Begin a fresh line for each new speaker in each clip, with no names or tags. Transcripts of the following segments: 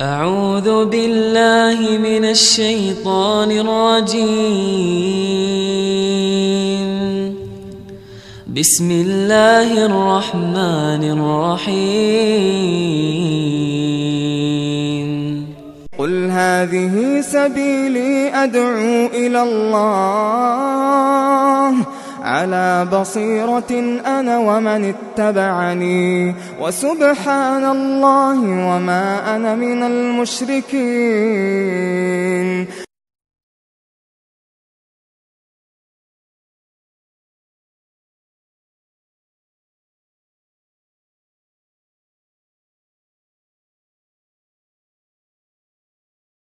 أعوذ بالله من الشيطان الرجيم. بسم الله الرحمن الرحيم.
قل هذه سبيلي أدعو إلى الله. على بصيرة أنا ومن اتبعني. وسبحان الله وما أنا من المشركين.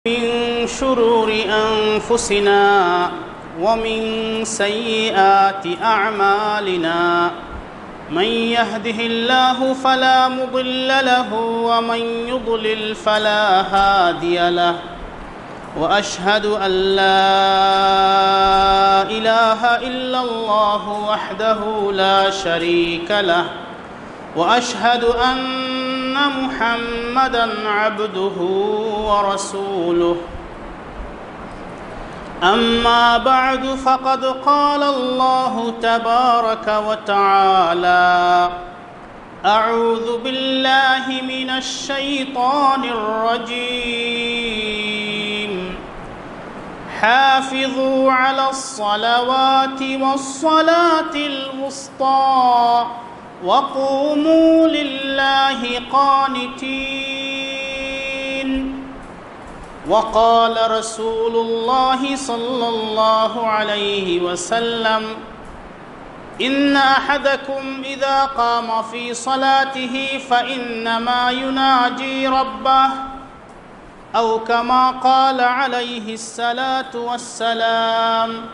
من شرور أنفسنا ومن سيئات أعمالنا من يهده الله فلا مضل له ومن يضلل فلا هادي له وأشهد أن لا إله إلا الله وحده لا شريك له وأشهد أن محمدا عبده ورسوله أما بعد فقد قال الله تبارك وتعالى أعوذ بالله من الشيطان الرجيم. حافظوا على الصلوات والصلاة الوسطى وقوموا لله قانتين. وقال رسول الله صلى الله عليه وسلم إن أحدكم إذا قام في صلاته فإنما يناجي ربه أو كما قال عليه الصلاة والسلام.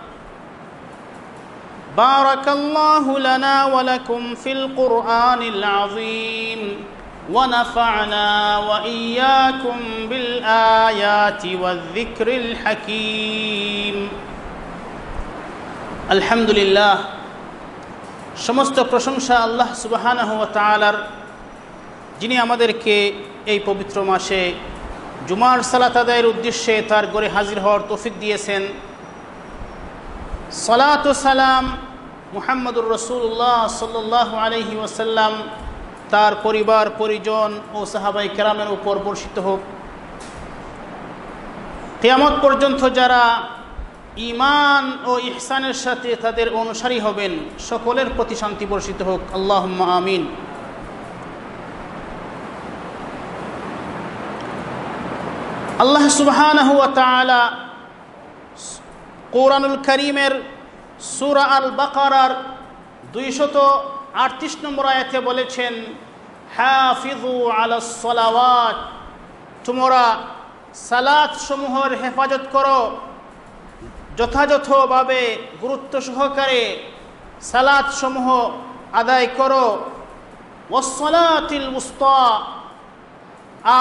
بارك الله لنا ولكم في القرآن العظيم. ونفعنا وإياكم بالآيات والذكر الحكيم الحمد لله সমস্ত প্রশংসা আল্লাহ সুবাহানাহ তালার যিনি আমাদেরকে এই পবিত্র মাসে জুমার সালাত আদায়ের উদ্দেশ্যে তার গড়ে হাজির হওয়ার তৌফিক দিয়েছেন সালাত সালাম মুহাম্মদুর রসুল্লাহ সাল্লাহ আলহি ওসাল্লাম তার পরিবার, পরিজন ও সাহাবাই কেরামের উপর বর্ষিত হোক। কেয়ামত পর্যন্ত যারা ইমান ও ইহসানের সাথে তাদের অনুসারী হবেন, সকলের প্রতি শান্তি বর্ষিত হোক। আল্লাহ আমিন। আল্লাহ সুবাহ কোরআনুল করিমের সুরা আল বাকারার দুইশত আটত্রিশ নম্বর আয়াতে বলেছেন হাফিজু আলাসলাওয়াত তোমরা সালাত সমূহের হেফাজত করো। যথাযথভাবে গুরুত্ব সহকারে সালাত সমূহ আদায় করো। ওসলাতিল মুস্তা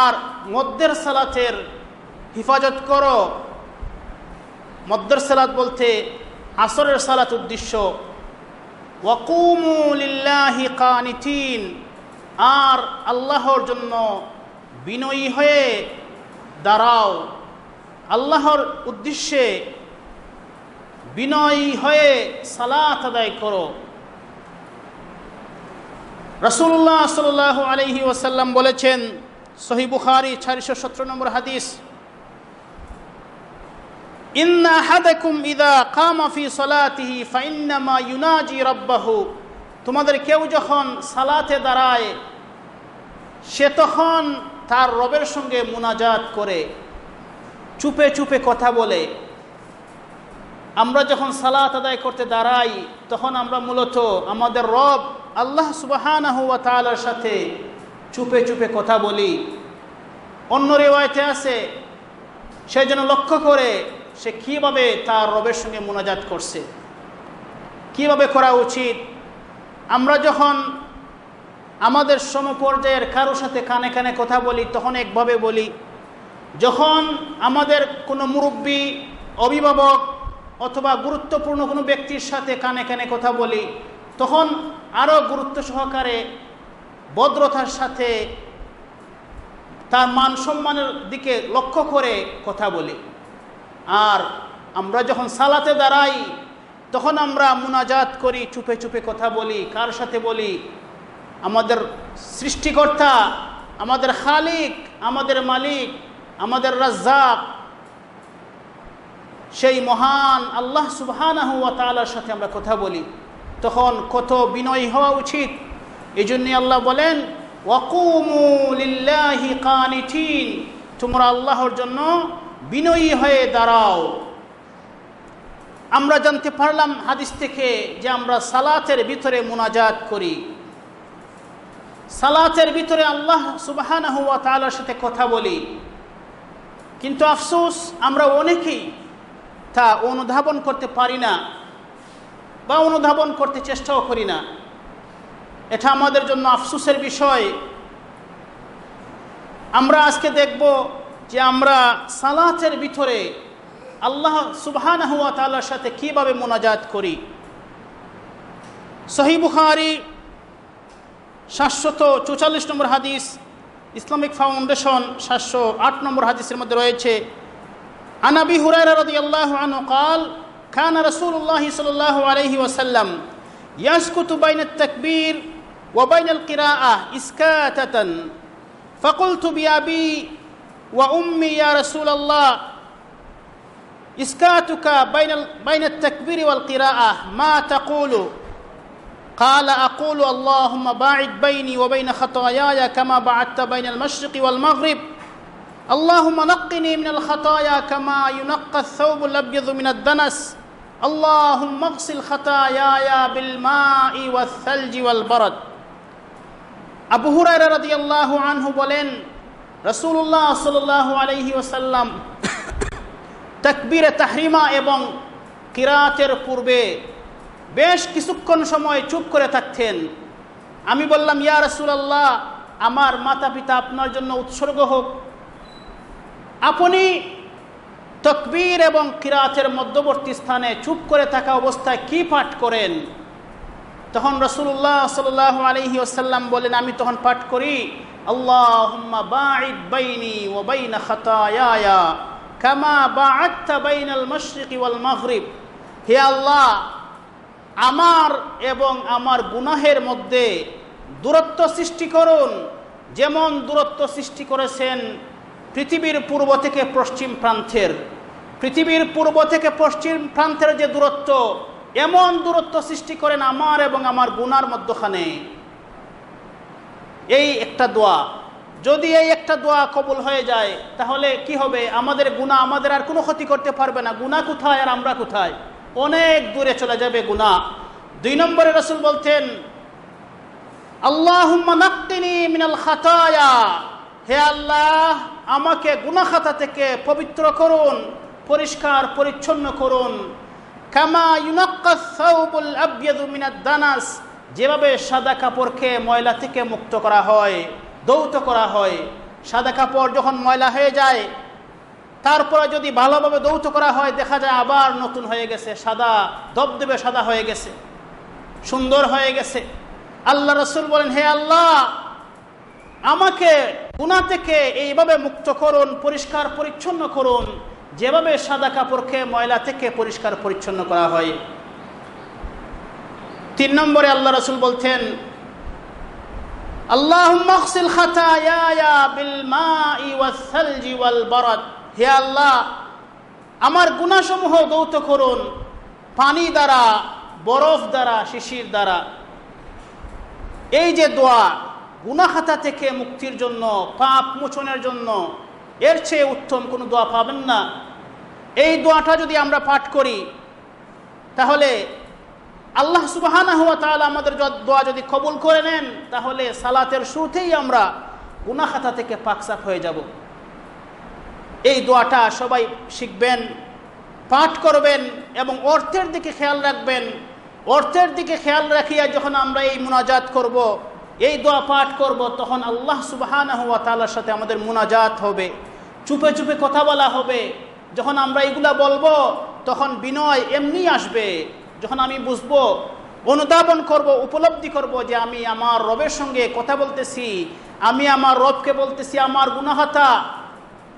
আর মধ্যের সালাতের হেফাজত করো। মদ্দর সালাত বলতে আসরের সালাত উদ্দেশ্য। ওয়াকুমুলিল্লাহি কানিতিন। আর আল্লাহর জন্য বিনয়ী হয়ে দাঁড়াও। আল্লাহর উদ্দেশ্যে বিনয়ী হয়ে সালাত আদায় করো। রসুল্লাহ সাল আলহি ওসাল্লাম বলেছেন সহি বুখারি চারিশো সতেরো নম্বর হাদিস। হাদাকুম ইদা কামা ফি সলাতিহি ফাইন্নামা ইউনাজি রব্বাহু। তোমাদের কেউ যখন সালাতে দাঁড়ায়, সে তখন তার রবের সঙ্গে মুনাজাত করে, চুপে চুপে কথা বলে। আমরা যখন সালাত আদায় করতে দাঁড়াই, তখন আমরা মূলত আমাদের রব আল্লাহ সুবাহানাহু ওয়া তাআলার সাথে চুপে চুপে কথা বলি। অন্য রেওয়ায়তে আছে, সে যেন লক্ষ্য করে সে কীভাবে তার রবের সঙ্গে মোনাজাত করছে? কীভাবে করা উচিত? আমরা যখন আমাদের সমপর্যায়ের কারও সাথে কানে কানে কথা বলি, তখন একভাবে বলি, যখন আমাদের কোনো মুরব্বী, অভিভাবক অথবা গুরুত্বপূর্ণ কোনো ব্যক্তির সাথে কানে কানে কথা বলি, তখন আরও গুরুত্ব সহকারে ভদ্রতার সাথে তার মান সম্মানের দিকে লক্ষ্য করে কথা বলি। আর আমরা যখন সালাতে দাঁড়াই, তখন আমরা মুনাজাত করি, চুপে চুপে কথা বলি, কার সাথে বলি? আমাদের সৃষ্টিকর্তা, আমাদের খালিক, আমাদের মালিক, আমাদের রাজ্জাক, সেই মহান আল্লাহ সুবহানাহু ওয়া সাথে আমরা কথা বলি। তখন কত বিনয়ী হওয়া উচিত। এই জন্যে আল্লাহ বলেন ওয়াকুমু লিল্লাহি তোমরা আল্লাহর জন্য বিনয়ী হয়ে দাঁড়াও। আমরা জানতে পারলাম হাদিস থেকে যে আমরা সালাতের ভিতরে মোনাজাত করি। সালাতের ভিতরে আল্লাহ সুবাহানাহু ওয়া তাআলার সাথে কথা বলি। কিন্তু আফসোস, আমরা অনেকেই তা অনুধাবন করতে পারি না বা অনুধাবন করতে চেষ্টাও করি না। এটা আমাদের জন্য আফসোসের বিষয়। আমরা আজকে দেখব যে আমরা সালাতের ভিতরে আল্লাহ সুবহানাহু ওয়া তাআলার সাথে কিভাবে মোনাজাত করি সহি বুখারি সাতশত চৌচল্লিশ নম্বর হাদিস ইসলামিক ফাউন্ডেশন সাতশো আট নম্বর হাদিসের মধ্যে রয়েছে আনাবি হুরায়রা রাদিয়াল্লাহু আনহু قال كان رسول الله صلى الله عليه وسلم يسكت بين التكبير وبين القراءة إسكاتة فقلت بأبي وأمي يا رسول الله إسكاتك بين بين التكبير والقراءة ما تقول قال أقول اللهم باعد بيني وبين خطاياي كما بعدت بين المشرق والمغرب اللهم نقني من الخطايا كما ينقى الثوب الأبيض من الدنس اللهم اغسل خطاياي بالماء والثلج والبرد আবু হুরায়রা রাদিয়াল্লাহু আনহু বলেন রাসূলুল্লাহ সাল্লাল্লাহু আলাইহি ওয়াসাল্লাম তাকবীরে তাহরিমা এবং কিরাতের পূর্বে বেশ কিছুক্ষণ সময় চুপ করে থাকতেন। আমি বললাম, ইয়া রাসূলুল্লাহ, আমার মাতা পিতা আপনার জন্য উৎসর্গ হোক। আপনি তকবীর এবং কিরাতের মধ্যবর্তী স্থানে চুপ করে থাকা অবস্থায় কি পাঠ করেন? তখন রসুল্লাহ সাল আলহি আসাল্লাম বলেন, আমি তখন পাঠ করি হে আল্লাহ, আমার এবং আমার গুনাহের মধ্যে দূরত্ব সৃষ্টি করুন। যেমন দূরত্ব সৃষ্টি করেছেন পৃথিবীর পূর্ব থেকে পশ্চিম প্রান্তের। পৃথিবীর পূর্ব থেকে পশ্চিম প্রান্তের যে দূরত্ব, এমন দূরত্ব সৃষ্টি করেন আমার এবং আমার গুনার মধ্যখানে। এই একটা দোয়া। যদি এই একটা দোয়া কবুল হয়ে যায়, তাহলে কি হবে? আমাদের গুণা আমাদের আর কোনো ক্ষতি করতে পারবে না। গুণা কোথায় আর আমরা কোথায়? অনেক দূরে চলে যাবে গুণা দুই নম্বরে রসুল বলতেন আল্লাহ মিনাল খাতায়া। হে আল্লাহ, আমাকে গুনা খাতা থেকে পবিত্র করুন, পরিষ্কার, পরিচ্ছন্ন করুন। কামা আবয়াদু মিনাদ দানাস। যেভাবে সাদা কাপড়কে ময়লা থেকে মুক্ত করা হয় দৌত করা হয়, সাদা কাপড় যখন ময়লা হয়ে যায়, তারপরে যদি ভালোভাবে দৌত করা হয়, দেখা যায় আবার নতুন হয়ে গেছে, সাদা দবদবে সাদা হয়ে গেছে, সুন্দর হয়ে গেছে। আল্লাহ রসুল বলেন, হে আল্লাহ, আমাকে গুণা থেকে এইভাবে মুক্ত করুন, পরিষ্কার পরিচ্ছন্ন করুন, যেভাবে সাদা কাপড়কে ময়লা থেকে পরিষ্কার পরিচ্ছন্ন করা হয়। তিন নম্বরে আল্লাহ রসুল বলছেন আল্লাহ হে আল্লাহ, আমার গুণাসমূহ দৌত করুন, পানি দ্বারা, বরফ দ্বারা, শিশির দ্বারা। এই যে দোয়া গুনাখাতা থেকে মুক্তির জন্য, পাপ মোচনের জন্য, এর চেয়ে উত্তম কোনো দোয়া পাবেন না। এই দোয়াটা যদি আমরা পাঠ করি, তাহলে আল্লাহ সুবাহানা হওয়া আমাদের দোয়া যদি কবুল করে নেন, তাহলে সালাতের শুরুতেই আমরা গুনাখাতা থেকে পাকসাফ হয়ে যাব। এই দোয়াটা সবাই শিখবেন, পাঠ করবেন এবং অর্থের দিকে খেয়াল রাখবেন। অর্থের দিকে খেয়াল রাখিয়া যখন আমরা এই মুনাজাত করব। এই দোয়া পাঠ করব, তখন আল্লাহ সুবাহানা হুয়া তালার সাথে আমাদের মুনাজাত হবে, চুপে চুপে কথা বলা হবে। যখন আমরা এইগুলা বলব, তখন বিনয় এমনি আসবে। যখন আমি বুঝব, অনুধাবন করব, উপলব্ধি করব যে আমি আমার রবের সঙ্গে কথা বলতেছি, আমি আমার রবকে বলতেছি, আমার গুনাহাতা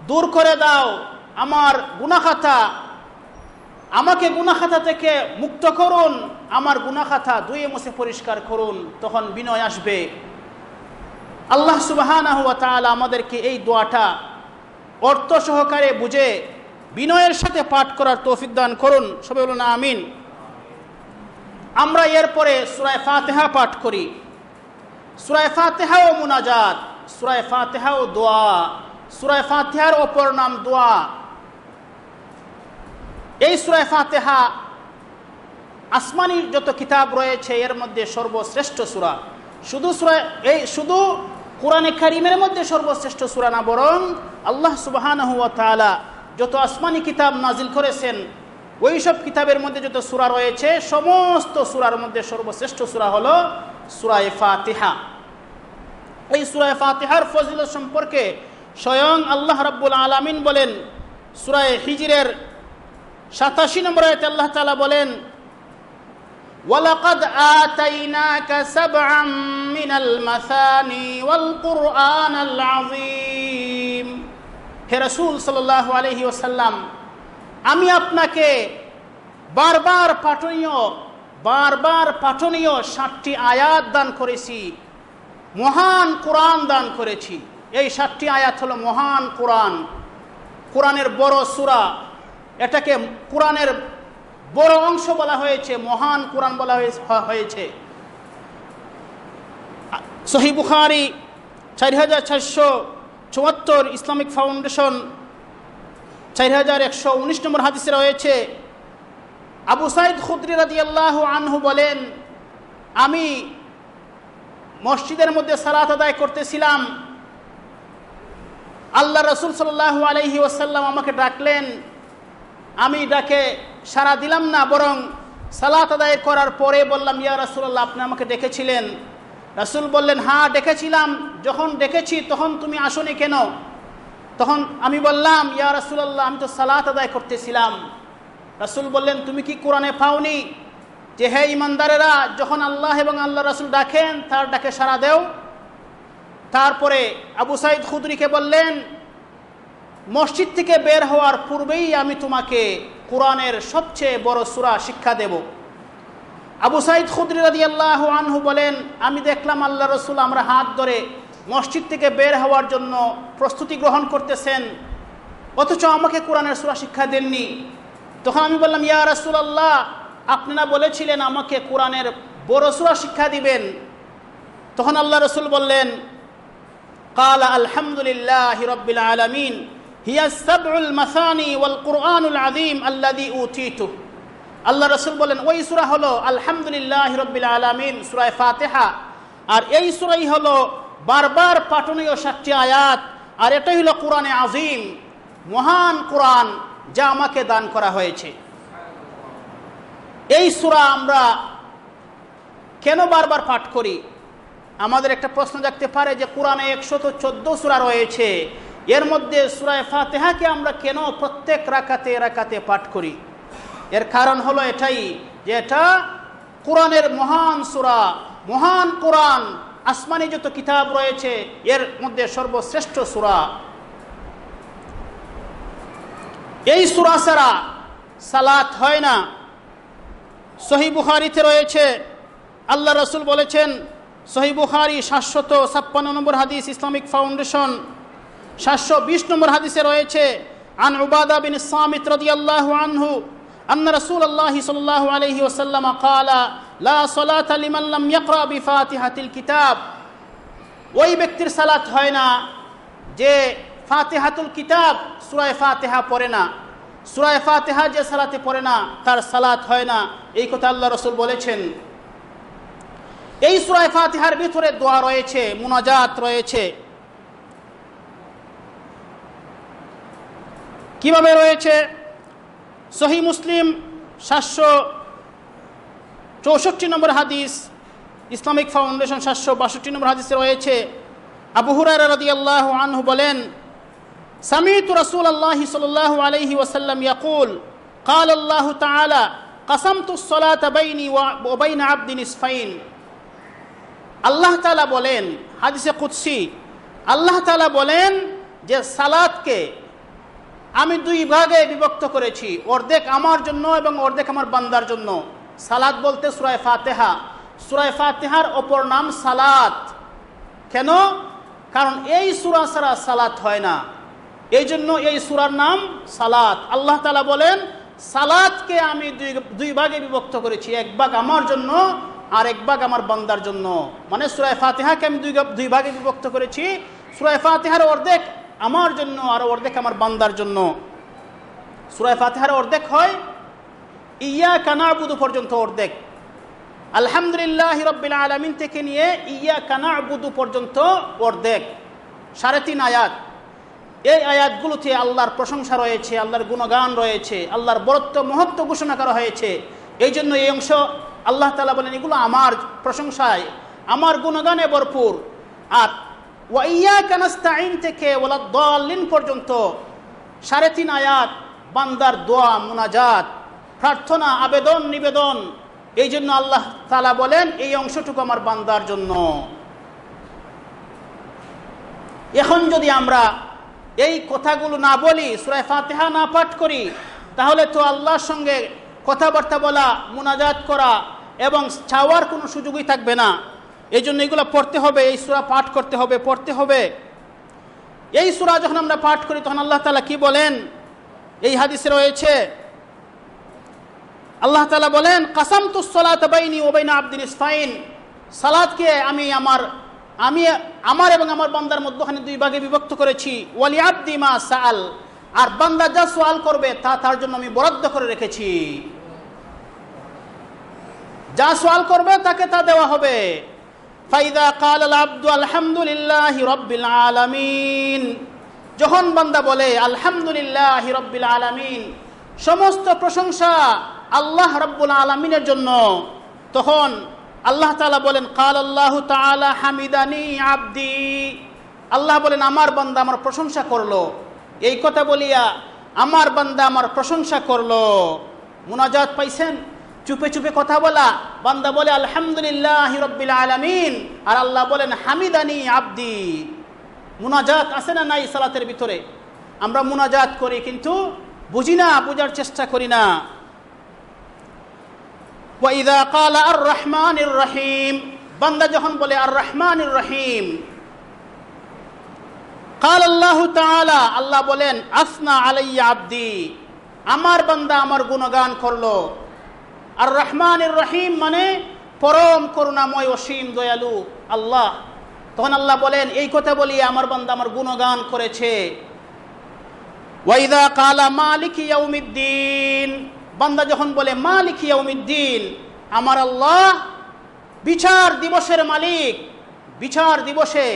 দূর করে দাও, আমার গুনাখাতা আমাকে গুনাখাতা থেকে মুক্ত করুন, আমার গুনাখাতা ধুয়ে মুছে পরিষ্কার করুন। তখন বিনয় আসবে। আল্লাহ সুবাহানা তাআলা আমাদেরকে এই দোয়াটা অর্থ সহকারে বুঝে বিনয়ের সাথে পাঠ করার তৌফিক দান করুন। সবাই বলুন, আমিন। আমরা এরপরে সুরায় ফাতেহা পাঠ করি। সুরায় ফাতেহা ও মুনাজাত সুরায় ফাতেহা ও দোয়া সুরায় ফাতেহার অপর নাম দোয়া। এই সুরায় ফাতেহা আসমানি যত কিতাব রয়েছে, এর মধ্যে সর্বশ্রেষ্ঠ সুরা। শুধু সুরায় এই শুধু কোরআনে কারিমের মধ্যে সর্বশ্রেষ্ঠ সুরা না, বরং আল্লাহ সুবাহান যত আসমানি কিতাব নাজিল করেছেন ওই সব কিতাবের মধ্যে যত সুরা রয়েছে সমস্ত সুরার মধ্যে সর্বশ্রেষ্ঠ সুরা হলো সুরায় ফাতিহা এই সুরায় ফাতিহার ফজিলত সম্পর্কে স্বয়ং আল্লাহ রাব্বুল আলামিন বলেন সুরায় হিজরের সাতাশি নম্বর আয়তে আল্লাহ তাআলা বলেন ولقد آتيناك سبعا من المثاني والقرآن العظيم হে রসুল সাল্লাহ আলহি ওসাল্লাম আমি আপনাকে বারবার পাঠনীয় বারবার পাঠনীয় ষাটটি আয়াত দান করেছি, মহান কোরআন দান করেছি। এই সাতটি আয়াত হলো মহান কোরআন। কোরআনের বড় সুরা, এটাকে কোরআনের বড় অংশ বলা হয়েছে, মহান কোরআন বলা হয়েছে। সহি বুখারি চার হাজার চারশো চুয়াত্তর ইসলামিক ফাউন্ডেশন চার হাজার একশো উনিশ নম্বর হাদিসে রয়েছে, আবু সাইদ খুদ্রি রাজি আল্লাহ আনহু বলেন, আমি মসজিদের মধ্যে সালাত আদায় করতেছিলাম। আল্লাহ রসুল সাল্লাহ আলহি ওসাল্লাম আমাকে ডাকলেন। আমি ডাকে সারা দিলাম না, বরং সালাত আদায় করার পরে বললাম, ইয়া রাসুল্লাহ আপনি আমাকে ডেকেছিলেন। রাসুল বললেন হ্যাঁ ডেকেছিলাম। যখন ডেকেছি, তখন তুমি আসনি কেন? তখন আমি বললাম, ইয়া রাসুল্লাহ আমি তো সালাত আদায় করতেছিলাম। রাসুল বললেন, তুমি কি কোরআনে পাওনি যে হে ইমানদারেরা যখন আল্লাহ এবং আল্লাহ রাসুল ডাকেন, তার ডাকে সারা দেও? তারপরে আবু সাইদ খুদরিকে বললেন, মসজিদ থেকে বের হওয়ার পূর্বেই আমি তোমাকে কোরআনের সবচেয়ে বড় সুরা শিক্ষা দেব। আবু সাইদ খুদ্রি রাদি আল্লাহ আনহু বলেন, আমি দেখলাম আল্লাহ রসুল, আমরা হাত ধরে মসজিদ থেকে বের হওয়ার জন্য প্রস্তুতি গ্রহণ করতেছেন। অথচ আমাকে কোরআনের সুরা শিক্ষা দেননি। তখন আমি বললাম, ইয়া রসুল আল্লাহ আপনারা বলেছিলেন আমাকে কোরআনের বড় সুরা শিক্ষা দিবেন? তখন আল্লাহ রসুল বললেন, কাল আলহামদুলিল্লাহ রব্বিল আলমিন, হিয়া সাবউল মাসানি ওয়াল কুরআনুল আযীম আল্লাযী উতীতু। আল্লাহ রাসূল বলেন ওই সূরা হলো আলহামদুলিল্লাহ রাব্বিল আলামিন সূরা ফাতিহা। আর এই সূরাই হলো বারবার পাঠনীয় সাতটি আয়াত, আর এটাই হলো কোরআনে আজিম, মহান কোরআন যা আমাকে দান করা হয়েছে। এই সূরা আমরা কেন বারবার পাঠ করি? আমাদের একটা প্রশ্ন জাগতে পারে যে কোরআনে একশত চোদ্দ সূরা রয়েছে, এর মধ্যে সুরায় ফাতেহাকে আমরা কেন প্রত্যেক রাকাতে রাকাতে পাঠ করি? এর কারণ হলো এটাই যে এটা কোরআনের মহান সুরা, মহান কোরআন আসমানি যত কিতাব রয়েছে এর মধ্যে সর্বশ্রেষ্ঠ সুরা এই সুরা ছাড়া সালাত হয় না সহি বুখারিতে রয়েছে আল্লাহ রসুল বলেছেন সহি বুখারি সাতশত ছাপ্পান্ন নম্বর হাদিস ইসলামিক ফাউন্ডেশন সাতশো বিশ নম্বর হাদিসে রয়েছে আন উবাদা বিন সামিত রাদিয়াল্লাহু আনহু أن رسول الله صلى الله عليه وسلم قال লা সলাত লিমাল্লাম ইয়াকরা বিফাতিহাতিল কিতাব। ওই ব্যক্তির সালাত হয় না যে ফাতেহাতুল কিতাব সুরায় ফাতেহা পড়ে না। সুরায় ফাতেহা যে সালাতে পড়ে না, তার সালাত হয় না। এই কথা আল্লাহ রসুল বলেছেন। এই সুরায় ফাতেহার ভিতরে দোয়া রয়েছে, মুনাজাত রয়েছে। কীভাবে রয়েছে? সহি মুসলিম সাতশো চৌষট্টি নম্বর হাদিস ইসলামিক ফাউন্ডেশন সাতশো বাষট্টি নম্বর হাদিসে রয়েছে আবু হুরার রদি আল্লাহ আনহু বলেন সামিত রসুল আল্লাহ সাল্লাহ আলহি ওসাল্লাম ইয়াকুল قال الله تعالى قسمت الصلاة بيني وبين عبد نصفين আল্লাহ তাআলা বলেন হাদিসে কুদসি আল্লাহ তালা বলেন যে সালাদকে আমি দুই ভাগে বিভক্ত করেছি অর্ধেক আমার জন্য এবং অর্ধেক আমার বান্দার জন্য সালাদ বলতে সুরায় ফাতেহা। সুরায় ফাতেহার অপর নাম সালাত। কেন? কারণ এই সুরা ছাড়া সালাত হয় না। এই জন্য এই সুরার নাম সালাত। আল্লাহ তালা বলেন সালাদকে আমি দুই দুই ভাগে বিভক্ত করেছি। এক ভাগ আমার জন্য, আর এক ভাগ আমার বান্দার জন্য। মানে সুরায় ফাতেহাকে আমি দুই দুই ভাগে বিভক্ত করেছি। সুরায় ফাতেহার অর্ধেক আমার জন্য, আর অর্ধেক আমার বান্দার জন্য। সুরায় ফাতেহার অর্ধেক হয় ইয়া কানাবুদু পর্যন্ত অর্ধেক। আলহামদুলিল্লাহ রব্বিল আলমিন থেকে নিয়ে ইয়া কানাবুদু পর্যন্ত অর্ধেক। সাড়ে তিন আয়াত। এই আয়াতগুলোতে আল্লাহর প্রশংসা রয়েছে, আল্লাহর গুণগান রয়েছে, আল্লাহর বরত্ব, মহত্ব ঘোষণা করা হয়েছে। এই জন্য এই অংশ আল্লাহ তালা বলেন, এগুলো আমার প্রশংসায়, আমার গুণগানে ভরপুর। আর ওয়াইয়া কানাস্তাইন থেকে ওলা দলিন পর্যন্ত সাড়ে তিন আয়াত, বান্দার দোয়া, মুনাজাত। প্রার্থনা, আবেদন, নিবেদন। এই জন্য আল্লাহ তালা বলেন, এই অংশটুকু আমার বান্দার জন্য। এখন যদি আমরা এই কথাগুলো না বলি সুরায় ফাতেহা না পাঠ করি, তাহলে তো আল্লাহর সঙ্গে কথাবার্তা বলা, মুনাজাত করা এবং চাওয়ার কোনো সুযোগই থাকবে না। এই জন্য এগুলো পড়তে হবে, এই সুরা পাঠ করতে হবে, পড়তে হবে। এই সুরা যখন আমরা পাঠ করি, তখন আল্লাহ তালা কি বলেন? এই হাদিসে রয়েছে আল্লাহ তালা বলেন কাসাম তুসলাত বাইনি ওবাইনা আব্দিন ইসফাইন। সালাদকে আমি আমার আমি আমার এবং আমার বান্দার মধ্যখানে দুই ভাগে বিভক্ত করেছি। ওয়ালি আব্দি মা সাল আর বান্দা যা সোয়াল করবে, তা তার জন্য আমি বরাদ্দ করে রেখেছি। যা সোয়াল করবে, তাকে তা দেওয়া হবে। ফাইদা কাল আব্দু আলহামদুলিল্লাহ রব্বিল আলামিন। যখন বান্দা বলে, আলহামদুলিল্লাহ রব্বিল আলামিন, সমস্ত প্রশংসা আল্লাহ রব্বুল আলমিনের জন্য তখন আল্লাহ তালা বলেন কাল আল্লাহ তালা হামিদানি আব্দি। আল্লাহ বলেন, আমার বান্দা আমার প্রশংসা করল। এই কথা বলিয়া আমার বান্দা আমার প্রশংসা করল। মুনাজাত পাইছেন? চুপে চুপে কথা বলা। বান্দা বলে, আলহামদুলিল্লাহ রব্বিল আলমিন। আর আল্লাহ বলেন, হামিদানি আব্দি। মুনাজাত আছে না নাই সালাতের ভিতরে? আমরা মুনাজাত করি কিন্তু বুঝি না, বোঝার চেষ্টা করি না। ওয়াইদা কালা আর রহমানির রহিম। বান্দা যখন বলে আর রহমানির রহিম, কাল আল্লাহ তাআলা, আল্লাহ বলেন, আসনা আলাইয়া আব্দি। আমার বান্দা আমার গুণগান করল। আর রহমানির রহিম মানে পরম করুণাময়, অসীম দয়ালু আল্লাহ। তখন আল্লাহ বলেন, এই কথা বলি, আমার বান্দা আমার গুণগান করেছে। ওয়াইদা কালা মালিক ইয়াউমিদ্দিন। বান্দা যখন বলে, মালিক ইয়াউমিদ্দিন, আমার আল্লাহ বিচার দিবসের মালিক, বিচার দিবসে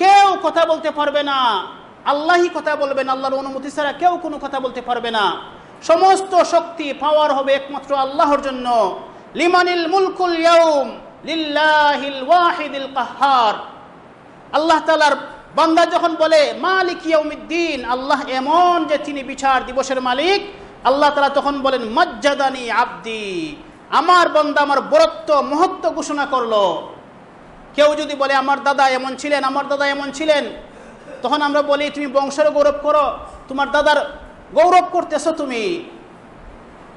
কেউ কথা বলতে পারবে না, আল্লাহই কথা বলবেন, আল্লাহর অনুমতি ছাড়া কেউ কোনো কথা বলতে পারবে না। সমস্ত শক্তি পাওয়ার হবে একমাত্র আল্লাহর জন্য। লিমানিল মুলকুল ইয়াউম, লিল্লাহিল ওয়াহিদিল কাহ্হার আল্লাহ তাআলার বান্দা যখন বলে, মালিক ইয়াউমিদ্দিন, আল্লাহ এমন যে তিনি বিচার দিবসের মালিক আল্লাহ তালা তখন বলেন, মজ্জাদানি আব্দি। আমার বন্দা আমার বরত্ব, মহত্ব ঘোষণা করল। কেউ যদি বলে, আমার দাদা এমন ছিলেন, আমার দাদা এমন ছিলেন। তখন আমরা বলি, তুমি বংশের গৌরব করো, তোমার দাদার গৌরব করতেছো তুমি।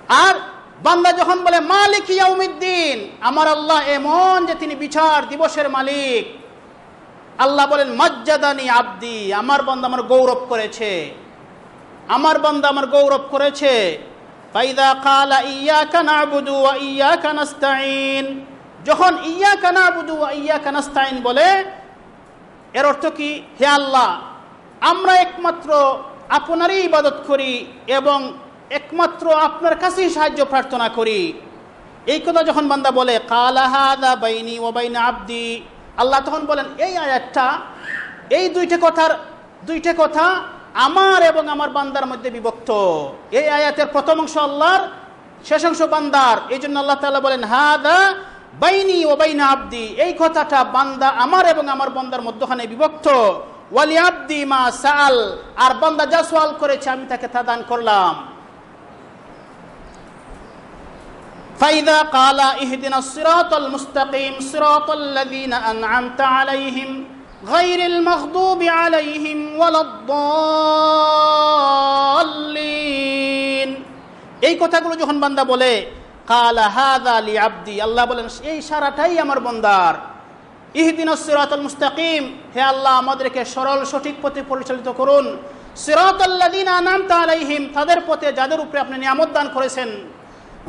আর বান্দা যখন বলে, মালিক ইয়াউমিদ্দিন, আমার আল্লাহ এমন যে তিনি বিচার দিবসের মালিক। আল্লাহ বলেন, মজ্জাদানি আব্দি, আমার বন্দা আমার গৌরব করেছে। আমার বান্দা আমার গৌরব করেছে। ফাইদা কালা ইয়াকা নাবুদু ওয়া ইয়াকা নাস্তাইন যখন ইয়াকা নাবুদু ওয়া ইয়াকা নাস্তাইন বলে, এর অর্থ কি? হে আল্লাহ, আমরা একমাত্র আপনারই ইবাদত করি এবং একমাত্র আপনার কাছেই সাহায্য প্রার্থনা করি। এই কথা যখন বান্দা বলে কালাহাদা বাইনি ও বাইনা আব্দি আল্লাহ তখন বলেন, এই আয়াতটা, এই দুইটা কথার, দুইটা কথা আমার এবং আমার বান্দার মধ্যে বিভক্ত এই আয়াতের প্রথম অংশ আল্লাহর শেষ অংশ বান্দার এই জন্য আল্লাহ তালা বলেন হাদা বাইনি ও বাইনা আব্দি এই কথাটা বান্দা আমার এবং আমার বান্দার মধ্যখানে বিভক্ত ওয়ালি আব্দি মা সাল আর বান্দা যা সোয়াল করেছে আমি তাকে তা দান করলাম فإذا قال اهدنا الصراط المستقيم صراط الذين أنعمت عليهم غير المغضوب عليهم ولا الضالين এই কথাগুলো যখন বান্দা বলে কালা হাদা লি আব্দি আল্লাহ বলেন এই সারাটাই আমার বন্দার ইহদিন সিরাতুল মুস্তাকিম হে আল্লাহ আমাদেরকে সরল সঠিক পথে পরিচালিত করুন সিরাতাল্লাযিন আনআমতা আলাইহিম তাদের পথে যাদের উপরে আপনি নিয়ামত দান করেছেন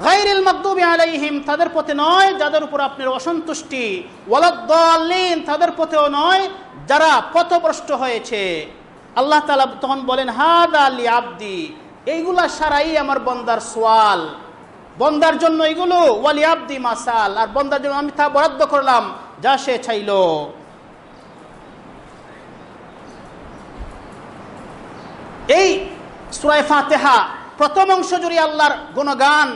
গাইরিল মাকদুবি আলাইহিম, তাদের পথে নয় যাদের উপর আপনার অসন্তুষ্টি। ওয়ালাদ্দাল্লিন তাদের পথেও নয় যারা পথভ্রষ্ট হয়েছে। আল্লাহ তাআলা তখন বলেন, হাদা লি আব্দি, এইগুলা সারাই আমার বন্দার সোয়াল। বন্দার জন্য এগুলো ওয়ালি আব্দি মাসাল আর বন্দার জন্য আমি তা বরাদ্দ করলাম, যা সে চাইল। এই সুরায় ফাতেহা প্রথম অংশ জুড়ে আল্লাহর গুণগান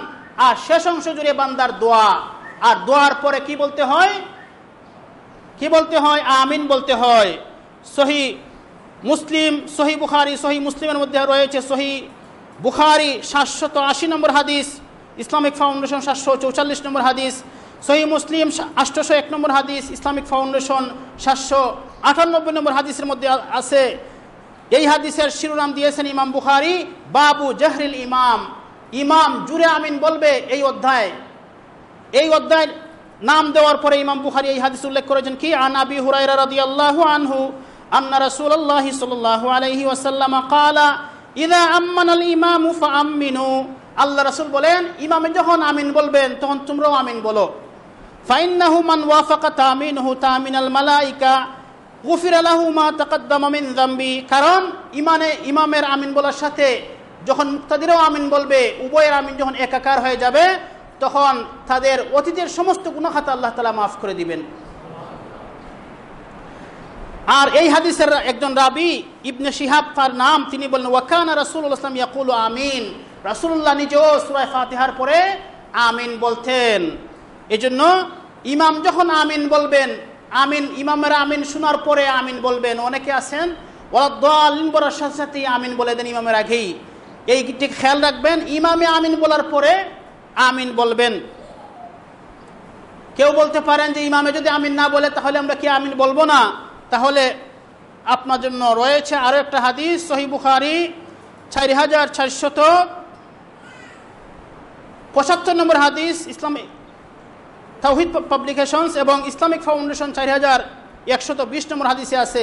আর শেষ অংশ জুড়ে বান্দার দোয়া। আর দোয়ার পরে কি বলতে হয়? কি বলতে হয়? আমিন বলতে হয়। সহি মুসলিম, সহি বুখারি, সহি মুসলিমের মধ্যে রয়েছে সহি বুখারি, সাতশত আশি নম্বর হাদিস, ইসলামিক ফাউন্ডেশন সাতশো চৌচল্লিশ নম্বর হাদিস, সহি মুসলিম আষ্টশো এক নম্বর হাদিস, ইসলামিক ফাউন্ডেশন সাতশো আটানব্বই নম্বর হাদিসের মধ্যে আছে। এই হাদিসের শিরোনাম দিয়েছেন ইমাম বুখারি, বাবু জাহরিল ইমাম। ইমাম জুরে আমিন বলবে এই অধ্যায়। এই অধ্যায় নাম দেওয়ার পরে ইমাম বুখারি এই হাদিস উল্লেখ করেছেন কি? আন আবি হুরাইরা রাদিয়াল্লাহু আনহু আন্না রাসূলুল্লাহি সাল্লাল্লাহু আলাইহি ওয়াসাল্লাম ক্বালা ইদা আম্মানাল ইমামু ফাআম্মিনু। আল্লাহ রাসূল বলেন, ইমামে যখন আমিন বলবেন, তখন তোমরাও আমিন বলো। ফাইন্নাহু মান ওয়াফাকা তামিনহু তামিনাল মালাইকা, গুফির আলাহু মা তাকাদ্দামা মিন যামবি। কারণ ইমানে, ইমামের আমিন বলার সাথে যখন মুক্তাদিরও আমিন বলবে, উভয়ের আমিন যখন একাকার হয়ে যাবে, তখন তাদের অতীতের সমস্ত গুণাখাতা আল্লাহ তালা মাফ করে দিবেন। আর এই হাদিসের একজন রাবি, ইবনে শিহাব তার নাম, তিনি বললেন ওয়াকানা রাসুল ইসলাম ইয়াকুল আমিন। রাসুল্লাহ নিজেও সুরায় ফাতিহার পরে আমিন বলতেন। এজন্য ইমাম যখন আমিন বলবেন, আমিন, ইমামের আমিন শোনার পরে আমিন বলবেন। অনেকে আছেন ওরা দলিন বলার সাথে সাথে আমিন বলে দেন ইমামের আগেই। এইটি খেয়াল রাখবেন, ইমামে আমিন বলার পরে আমিন বলবেন। কেউ বলতে পারেন যে ইমামে যদি আমিন না বলে, তাহলে আমরা কি আমিন বলব না? তাহলে আপনার জন্য রয়েছে আরও একটা হাদিস সহি বুখারি, চারি হাজার চারশত পঁচাত্তর নম্বর হাদিস ইসলামিক তাহিদ পাবলিকেশনস এবং ইসলামিক ফাউন্ডেশন চারি হাজার একশত বিশ নম্বর হাদিসে আছে।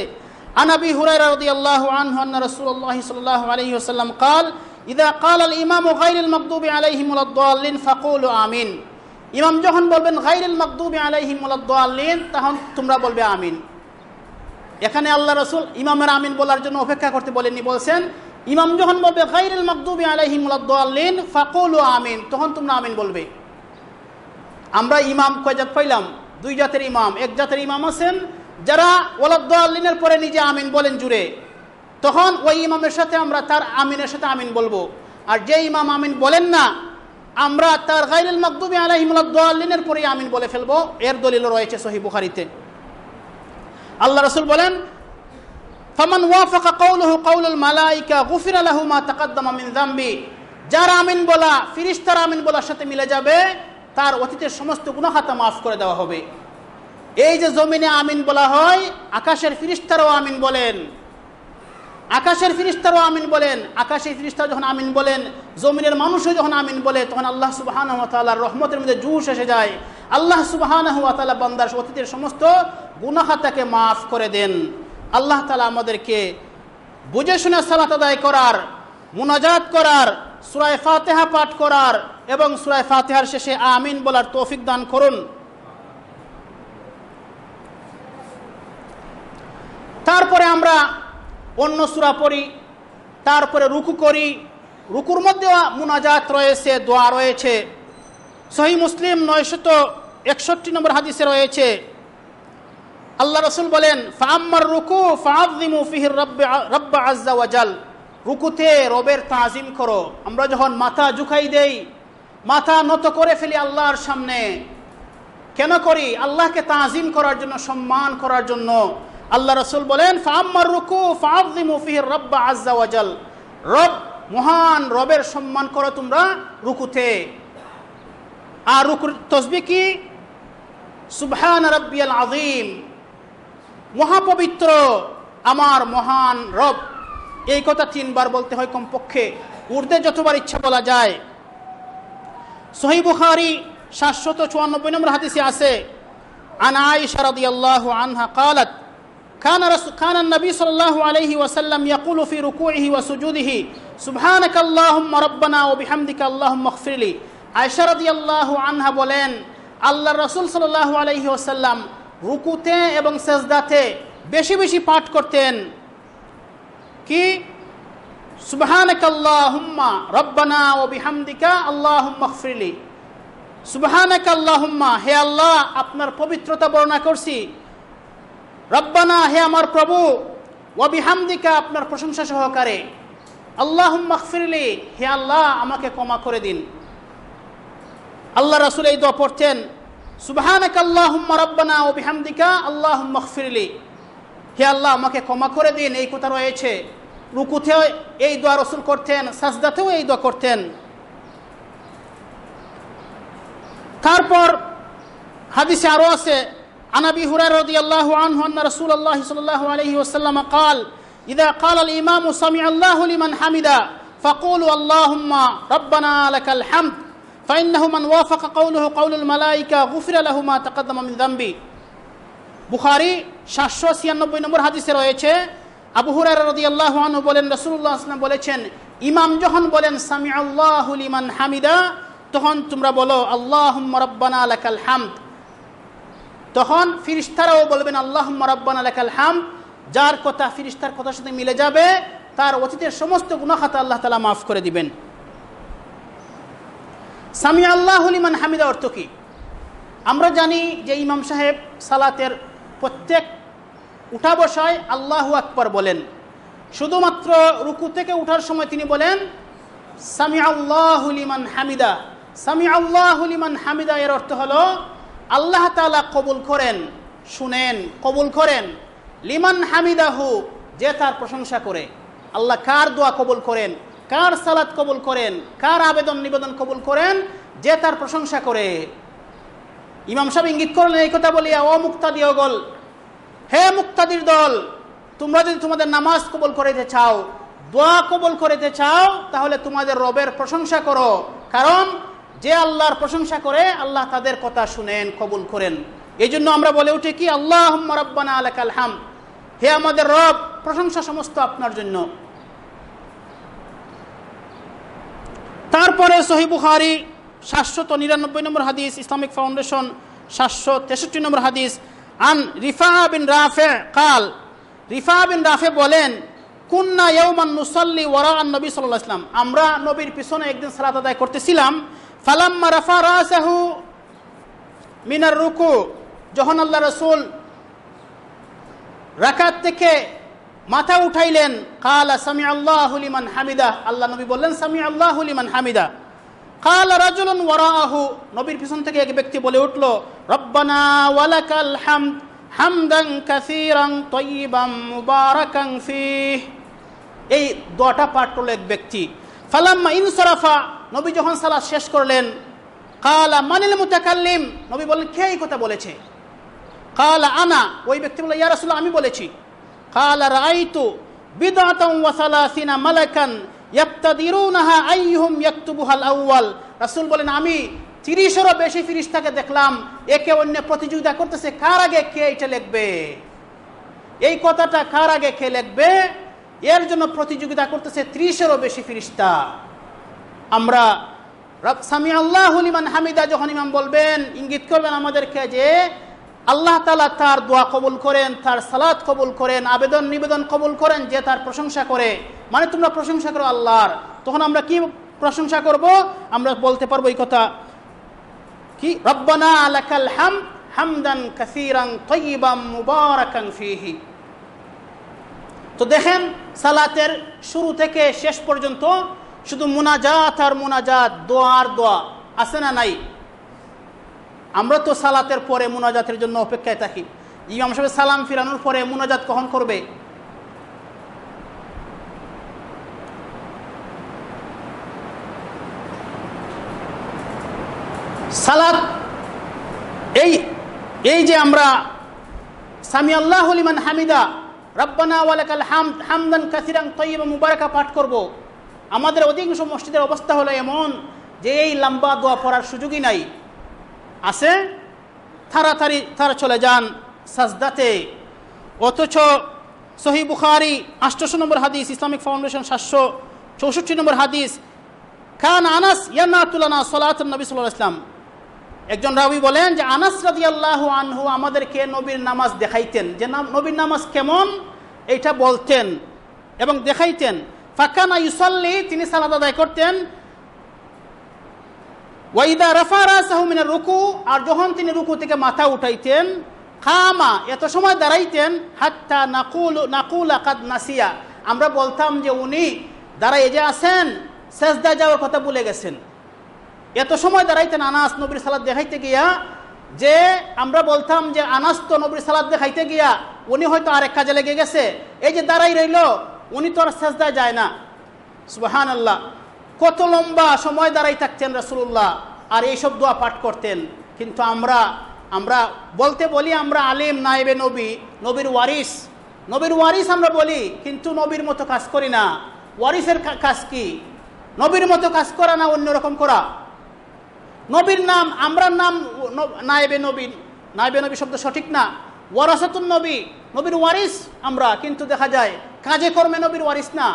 আনাবি হুরাই রাদি আল্লাহ আনহান রসুল সাল্লাহ আলহি আসাল্লাম কাল ইদা কাল আল ইমাম গাইরুল মকদুবি আলাইহিমুলাদ্দাল্লিন ফাকুল আমিন। ইমাম যখন বলবেন, গাইরুল মকদুবি আলাইহিমুলাদ্দাল্লিন তখন তোমরা বলবে, আমিন। এখানে আল্লাহ রসুল ইমামের আমিন বলার জন্য অপেক্ষা করতে বলেননি, বলছেন, ইমাম যখন বলবে, গাইরুল মকদুবি আলাইহিমুলাদ্দাল্লিন ফাকুল আমিন তখন তোমরা আমিন বলবে। আমরা ইমাম কয় জাত পাইলাম? দুই জাতের ইমাম। এক জাতের ইমাম আছেন, যারা ওলাদ্দাল্লিনের পরে নিজে আমিন বলেন জুড়ে। তখন ওই ইমামের সাথে আমরা, তার আমিনের সাথে আমিন বলব। আর যে ইমাম আমিন বলেন না, আমরা তার গাইরুল মকদুবি আলহিমুল্লাহিনের পরে আমিন বলে ফেলব। এর দলিল রয়েছে সহি বুখারিতে। আল্লাহ রসুল বলেন, ফামান ওয়াফাকা কৌলহু কৌলুল মালাইকা গুফির আলাহু মা তাকাদ্দামা মিন যামবি। যার আমিন বলা, ফিরিস্তার আমিন বলার সাথে মিলে যাবে, তার অতীতের সমস্ত গুণাখাতা মাফ করে দেওয়া হবে। এই যে জমিনে আমিন বলা হয়, আকাশের ফিরিস্তারও আমিন বলেন। আকাশের ফিরিস্তারও আমিন বলেন, আকাশের ফিরিস্তার যখন আমিন বলেন, জমিনের মানুষও যখন আমিন বলে, তখন আল্লাহ সুবাহান তাল্লাহর রহমতের মধ্যে জুস এসে যায়। আল্লাহ সুবাহান তাল্লাহ বান্দার অতীতের সমস্ত গুণাখাতাকে মাফ করে দেন। আল্লাহ তালা আমাদেরকে বুঝে শুনে সালাত আদায় করার, মুনাজাত করার, সুরায় ফাতেহা পাঠ করার এবং সুরায় ফাতেহার শেষে আমিন বলার তৌফিক দান করুন। তারপরে আমরা অন্য সুরা পড়ি, তারপরে রুকু করি, রুকুর মধ্যে মুনাজাত রয়েছে, দোয়া রয়েছে। সহি মুসলিম নয়শত একষট্টি নম্বর হাদিসে রয়েছে, আল্লাহ রসুল বলেন ফাম্মার রুকু ফাদিমু ফিহির রব্বা আজ্জা ওয়াজাল রুকুতে রবের তাজিম করো। আমরা যখন মাথা ঝুঁকাই দেই, মাথা নত করে ফেলি আল্লাহর সামনে, কেন করি? আল্লাহকে তাজিম করার জন্য, সম্মান করার জন্য। আল্লাহ রসুল বলেন ফাম্মার রুকু ফাদিমু ফিহির রব্বা আজ্জা ওয়াজাল রব মহান রবের সম্মান করো তোমরা রুকুতে আর রুকুর তসবি কি সুবহান রব্বিয়াল আজিম মহাপবিত্র আমার মহান রব এই কথা তিনবার বলতে হয় কমপক্ষে উর্দে যতবার ইচ্ছা বলা যায় সহি বুখারি সাতশত চুয়ান্নব্বই নম্বর হাদিসে আছে عن عائشة رضي الله عنها قالت كان رسول كان النبي صلى الله عليه وسلم يقول في ركوعه وسجوده سبحانك اللهم ربنا وبحمدك اللهم اغفر لي عائشة رضي الله عنها বলেন আল্লাহ রসুল সাল্লাল্লাহু আলাইহি ওয়াসাল্লাম রুকুতে এবং সেজদাতে বেশি বেশি পাঠ করতেন কি সুবহানাক আল্লাহুম্মা রব্বানা ওয়া বিহামদিকা আল্লাহুম্মা ইগফিরলি সুবহানাক আল্লাহুম্মা হে আল্লাহ আপনার পবিত্রতা বর্ণনা করছি রব্বানা, হে আমার প্রভু ওয়া বিহামদিকা আপনার প্রশংসা সহকারে। আল্লাহুম্মা ইগফিরলি হে আল্লাহ, আমাকে ক্ষমা করে দিন। আল্লাহ রাসূল এই দোয়া পড়তেন, সুবহানাক আল্লাহুম্মা রব্বানা ওয়া বিহামদিকা আল্লাহুম্মা ইগফিরলি হে আল্লাহ, আমাকে ক্ষমা করে দিন, এই কথা রয়েছে। রুকুতেও এই দোয়া রসুল করতেন, সাজদাতেও এই দোয়া করতেন। তারপর হাদিসে আরও আছে আনাবি হুরার রাদিয়াল্লাহু আনহু আন্না রাসূলুল্লাহ সাল্লাল্লাহু আলাইহি ওয়াসাল্লাম قال اذا قال الامام سمع الله لمن حمدا فقولوا اللهم ربنا لك الحمد فانه من وافق قوله قول الملائكه غفر له ما تقدم من ذنبه বুখারি সাতশো ছিয়ানব্বই নম্বর হাদিসে রয়েছে আবু হুরার রাদিয়াল্লাহু আনহু বলেন রাসূলুল্লাহ সাল্লাম বলেছেন ইমাম যখন বলেন সামি আল্লাহু লিমান হামিদা তখন তোমরা বলো আল্লাহ রব্বানা লাকাল হামদ তখন ফিরিস্তারাও বলবেন আল্লাহ রব্বানা লাকাল হামদ। যার কথা, ফিরিস্তার কথার সাথে মিলে যাবে, তার অতীতের সমস্ত গুণাখাতা আল্লাহ তালা মাফ করে দিবেন। সামি আল্লাহ লিমান হামিদা অর্থ কি? আমরা জানি যে ইমাম সাহেব সালাতের প্রত্যেক উঠা বসায় আল্লাহ আকবর বলেন। শুধুমাত্র রুকু থেকে উঠার সময় তিনি বলেন সামি আল্লাহ লিমান হামিদা। সামি আল্লাহ লিমান হামিদা এর অর্থ হলো আল্লাহ তালা কবুল করেন, শুনেন, কবুল করেন। লিমান হামিদাহু, যে তার প্রশংসা করে। আল্লাহ কার দোয়া কবুল করেন? কার সালাত কবুল করেন? কার আবেদন নিবেদন কবুল করেন? যে তার প্রশংসা করে। ইমাম সাহেব ইঙ্গিত করলেন, এই কথা বলিয়া, ও মুক্তাদি অগল হে মুক্তাদির দল, তোমরা যদি তোমাদের নামাজ কবল করিতে চাও, দোয়া কবল করিতে চাও, তাহলে তোমাদের রবের প্রশংসা করো। কারণ যে আল্লাহর প্রশংসা করে, আল্লাহ তাদের কথা শুনেন, কবুল করেন। এই জন্য আমরা বলে উঠি কি আল্লাহ রব্বানা আলাকাল হাম হে আমাদের রব, প্রশংসা সমস্ত আপনার জন্য। তারপরে সহি বুখারি, সাতশত নিরানব্বই নম্বর হাদিস, ইসলামিক ফাউন্ডেশন সাতশো তেষট্টি নম্বর হাদিস, আন রিফা বিন রাফে, কাল রিফা বিন রাফে বলেন, কুন্না ইয়ৌমান নুসল্লি ওয়ারা নবী সাল্লাহ ইসলাম আমরা নবীর পিছনে একদিন সালাত আদায় করতেছিলাম ফালাম্মা রাফা রাসাহু মিনার রুকু, যখন আল্লাহ রসুল রাকাত থেকে মাথা উঠাইলেন, কালা সামি আল্লাহ লিমান হামিদা, আল্লাহ নবী বললেন সামি আল্লাহ লিমান হামিদা। কাল রাজুলন ওয়ারাহু নবীর পিছন থেকে এক ব্যক্তি বলে উঠল, রব্বানা ওয়ালাকাল হামদ, হামদান কাসীরান তয়্যিবান মুবারাকান ফিহ। এই দোয়াটা পাঠ করল এক ব্যক্তি। ফালাম্মা ইনসরাফা নবী যখন সালাত শেষ করলেন, কালা, মানিল মুতাকাল্লিম? নবী বললেন, কে এই কথা বলেছে? কালা, আনা। ওই ব্যক্তি বলল ইয়া রাসূলুল্লাহ, আমি বলেছি। কালা, রাআইতু বিদআতান ওয়া সালাসিনা মালাকান ইয়াক্তাদিরুনাহা আইয়ুহুম ইয়াকতুবুহাল আউয়াল। রাসূল বলেন, আমি তিরিশেরও বেশি ফিরিস্তাকে দেখলাম, একে অন্য প্রতিযোগিতা করতেছে, কার আগে কে এটা লিখবে? এই কথাটা কার আগে কে লিখবে? এর জন্য প্রতিযোগিতা করতেছে ত্রিশেরও বেশি ফিরিস্তা আমরা সামি আল্লাহ হামিদা, যখন ইমাম বলবেন, ইঙ্গিত করবেন আমাদেরকে যে আল্লাহ তালা তার দোয়া কবুল করেন, তার সালাদ কবুল করেন, আবেদন নিবেদন কবুল করেন, যে তার প্রশংসা করে। মানে তোমরা প্রশংসা করো আল্লাহর। তখন আমরা কি প্রশংসা করব? আমরা বলতে পারব এই কথা কি? রব্বানা আলাকাল হাম, হামদান কাসীরান তয়্যিবাম মুবারাকান ফীহি। তো দেখেন, সালাতের শুরু থেকে শেষ পর্যন্ত শুধু মুনাজাত আর মুনাজাত দোয়ার দোয়া, আছে না নাই? আমরা তো সালাতের পরে মুনাজাতের জন্য অপেক্ষায় থাকি। ইমাম সাহেব সালাম ফিরানোর পরে মুনাজাত কখন করবে? সালাত, এই এই যে আমরা সামি আল্লাহ লিমান হামিদা, রব্বানা ওয়ালাকাল হামদ, হামদান কাসিরান তৈবা মুবারাকা পাঠ করব। আমাদের অধিকাংশ মসজিদের অবস্থা হলো এমন যে এই লম্বা দোয়া পড়ার সুযোগই নাই। আছে, তাড়াতাড়ি তারা চলে যান সাজদাতে। অথচ সহি বুখারি আষ্টশো নম্বর হাদিস, ইসলামিক ফাউন্ডেশন সাতশো চৌষট্টি নম্বর হাদিস খান আনাস ইয়ান্না তুলানা সলাত নবী সাল্লাহ ইসলাম একজন রাবি বলেন যে, আনাস রাজি আল্লাহ আনহু আমাদেরকে নবীর নামাজ দেখাইতেন। যে নবীর নামাজ কেমন? এইটা বলতেন এবং দেখাইতেন। ফাঁকানা ইউসাল্লি, তিনি সালাদ আদায় করতেন। ওয়াইদা রুকু, আর যখন তিনি রুকু থেকে মাথা উঠাইতেন, খামা, এত সময় দাঁড়াইতেন, হাত্তা নাকুল নাকুল আকাদ নাসিয়া। আমরা বলতাম যে উনি দাঁড়াই যে আছেন শেষদা যাওয়ার কথা ভুলে গেছেন। এত সময় দাঁড়াইতেন আনাস নবীর সালাদ দেখাইতে গিয়া, যে আমরা বলতাম যে আনাস তো নবীর সালাদ দেখাইতে গিয়া, উনি হয়তো আরেক কাজে লেগে গেছে। এই যে দাঁড়াই রইল উনি তো আর শেষদায় যায় না। সুবাহান আল্লাহ কত লম্বা সময় দাঁড়াই থাকতেন রসুল্লাহ আর এইসব দোয়া পাঠ করতেন। কিন্তু আমরা আমরা বলতে বলি আমরা আলিম নাইবে নবী, নবীর ওয়ারিস। নবীর ওয়ারিস আমরা বলি, কিন্তু নবীর মতো কাজ করি না। ওয়ারিসের কাজ কি? নবীর মতো কাজ করা না অন্যরকম করা? নবীর নাম, আমরা নাম নায়েবে নবী নায়েবে নবী শব্দ সঠিক না। ওয়ারাসাতুন নবী, নবীর ওয়ারিস আমরা, কিন্তু দেখা যায় কাজে কর্মে নবীর ওয়ারিস না।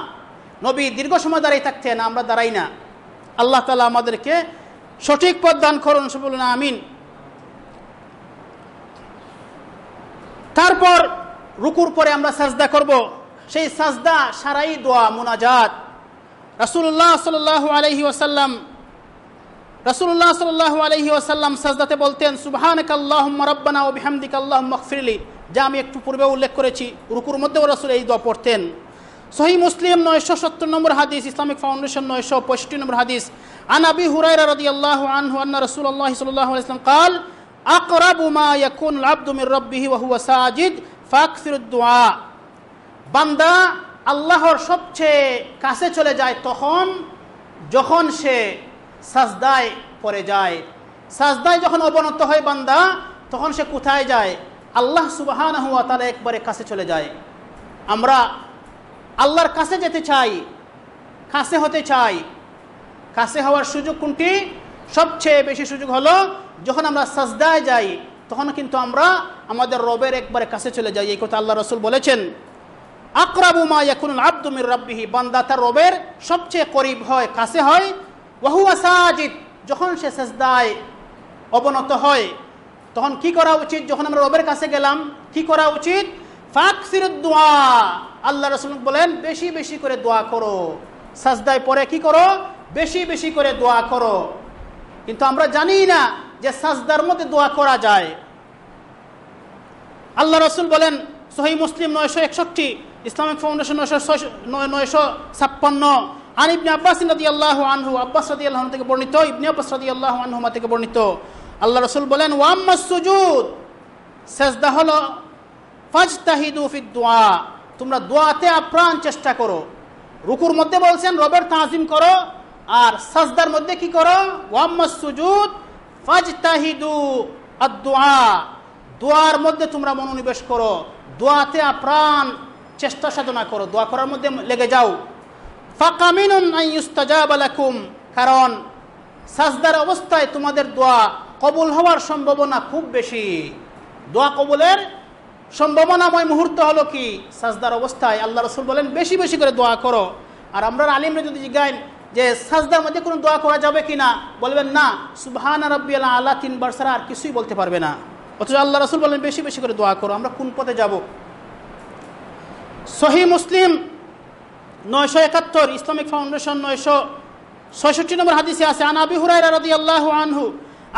নবী দীর্ঘ সময় দাঁড়াই থাকতেন, আমরা দাঁড়াই না। আল্লাহ তালা আমাদেরকে সঠিক পথ দান করুন সে বলুন, আমিন। তারপর রুকুর পরে আমরা সাজদা করব। সেই সাজদা, সারাই দোয়া, মুনাজাত। রাসুল্লাহ সাল আলহি ওসাল্লাম রাসুল্লাহ সাল আলহি ওসাল্লাম সাজদাতে বলতেন সুবাহানক আল্লাহ রব্বানা ও বিহামদিক আল্লাহ মকফিরলি যা আমি একটু পূর্বে উল্লেখ করেছি রুকুর মধ্যেও রাসুল এই দোয়া পড়তেন সহি মুসলিম নয়শো সত্তর নম্বর হাদিস ইসলামিক ফাউন্ডেশন নয়শো পঁয়ষট্টি নম্বর হাদিস আন আবি হুরাইরা রাদিয়াল্লাহু আনহু আন্না রাসূলুল্লাহ সাল্লাল্লাহু আলাইহি ওয়াসাল্লাম قال اقرب ما يكون العبد من ربه وهو ساجد فاكثر الدعاء বান্দা আল্লাহর সবচেয়ে কাছে চলে যায় তখন যখন সে সাজদায় পড়ে যায় সাজদায় যখন অবনত হয় বান্দা তখন সে কোথায় যায় আল্লাহ সুবহানাহু ওয়া তাআলা একবারে কাছে চলে যায়। আমরা আল্লাহর কাছে যেতে চাই, কাছে হতে চাই। কাছে হওয়ার সুযোগ কোনটি? সবচেয়ে বেশি সুযোগ হলো যখন আমরা সাজদায় যাই, তখন কিন্তু আমরা আমাদের রবের একবারে কাছে চলে যাই। এই কথা আল্লাহ রসুল বলেছেন, আকরাবু মা ইয়াকুন আব্দুমির রব্বিহি বান্দা তার রবের সবচেয়ে করিব হয়, কাছে হয় ওয়াহুয়া সাজিদ যখন সে সাজদায় অবনত হয়। তখন কি করা উচিত? যখন আমরা রবের কাছে গেলাম, কি করা উচিত? আল্লাহ রসুল বলেন, বেশি বেশি করে দোয়া করো। সাজদায় পরে কি করো? বেশি বেশি করে দোয়া করো। কিন্তু আমরা জানি না যে সাজদার মধ্যে দোয়া করা যায়। আল্লাহ রসুল বলেন, সহি মুসলিম নয়শো একষট্টি, ইসলামিক ফাউন্ডেশন নয়শো নয়শো ছাপ্পান্ন, আন ইবনে আব্বাস রাদি আল্লাহ আনহু, আব্বাস রাদি আল্লাহ থেকে বর্ণিত, ইবনে আব্বাস রাদি আল্লাহ আনহুমা থেকে বর্ণিত। আল্লাহ রসুল বলেন ওয়াম্মা সুজুদ সেজদা হলো, ফাজতাহিদু ফিদ দোয়া তোমরা দোয়াতে আপ্রাণ চেষ্টা করো। রুকুর মধ্যে বলছেন, রবের তাজিম করো আর সাজদার মধ্যে কি করো ওয়াম্মা সুজুদ, ফাজতাহিদু আদ-দুআ দোয়ার মধ্যে তোমরা মনোনিবেশ করো, দোয়াতে আপ্রাণ চেষ্টা সাধনা করো, দোয়া করার মধ্যে লেগে যাও। ফাকামিনুন আন ইউস্তাজাব লাকুম, কারণ সাজদার অবস্থায় তোমাদের দোয়া কবুল হওয়ার সম্ভাবনা খুব বেশি। দোয়া কবুলের সম্ভাবনাময় মুহূর্ত হলো কি? সাজদার অবস্থায় আল্লাহ রসুল বলেন, বেশি বেশি করে দোয়া করো। আর আমরা আলিমরা যদি জিজ্ঞাইন যে সাজদার মধ্যে কোনো দোয়া করা যাবে কি না, বলবেন, না, সুবহান রব্বি আল্লাহ আল্লাহ তিনবার ছাড়া আর কিছুই বলতে পারবে না। অথচ আল্লাহ রসুল বলেন, বেশি বেশি করে দোয়া করো, আমরা কোন পথে যাব? সহি মুসলিম নয়শো একাত্তর, ইসলামিক ফাউন্ডেশন নয়শো ছয়ষট্টি নম্বর হাদিসে আছে, আন আবি হুরাইরা রাদিয়াল্লাহু আনহু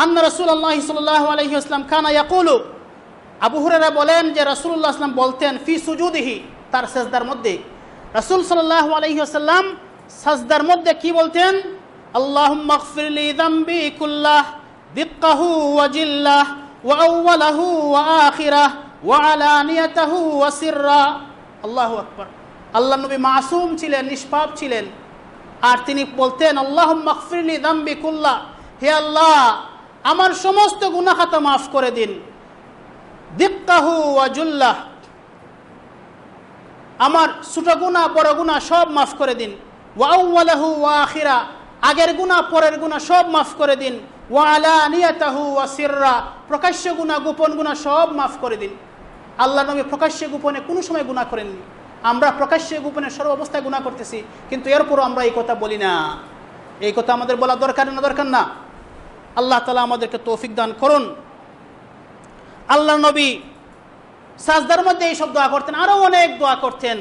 আন্না রাসূলুল্লাহ সাল্লাল্লাহু আলাইহি ওয়াসাল্লাম কানা ইয়াকুলু। আবু বলেন যে রাসূলুল্লাহ আসলাম বলতেন, ফি সুজুদিহি তার সেজদার মধ্যে। রাসূল সাল্লাল্লাহু আলাইহি ওয়াসাল্লাম সাজদার মধ্যে কি বলতেন? আল্লাহুম্মা গফিরলি যামবি কুল্লাহ, দিক্কাহু ওয়া জিল্লাহ, ওয়া আখিরাহ, ওয়া আলানিয়াতাহু ওয়া সিররা। আল্লাহু আকবার। আল্লাহ নবী মাসুম ছিলেন, নিষ্পাপ ছিলেন। আর তিনি বলতেন আল্লাহ মকফিরলি দাম্বি কুল্লা হে আল্লাহ আমার সমস্ত গুনাখাতা মাফ করে দিন। দিক্কাহু ওয়াজুল্লাহ আমার ছোট গুণা বড় গুণা সব মাফ করে দিন। ওয়াউলাহু ওয়া আখিরা। আগের গুণা পরের গুণা সব মাফ করে দিন। ওয়া আলা নিয়াতাহু ওয়া সিররা। প্রকাশ্য গুণা গোপন গুণা সব মাফ করে দিন। আল্লাহ নবী প্রকাশ্যে গোপনে কোনো সময় গুণা করেননি। আমরা প্রকাশ্যে গোপনে সর্ব অবস্থায় গুণা করতেছি, কিন্তু এরপরও আমরা এই কথা বলি না। এই কথা আমাদের বলা দরকার না দরকার না। আল্লাহ তালা আমাদেরকে তৌফিক দান করুন। আল্লাহ নবী সাজদার মধ্যে এইসব দোয়া করতেন, আরও অনেক দোয়া করতেন।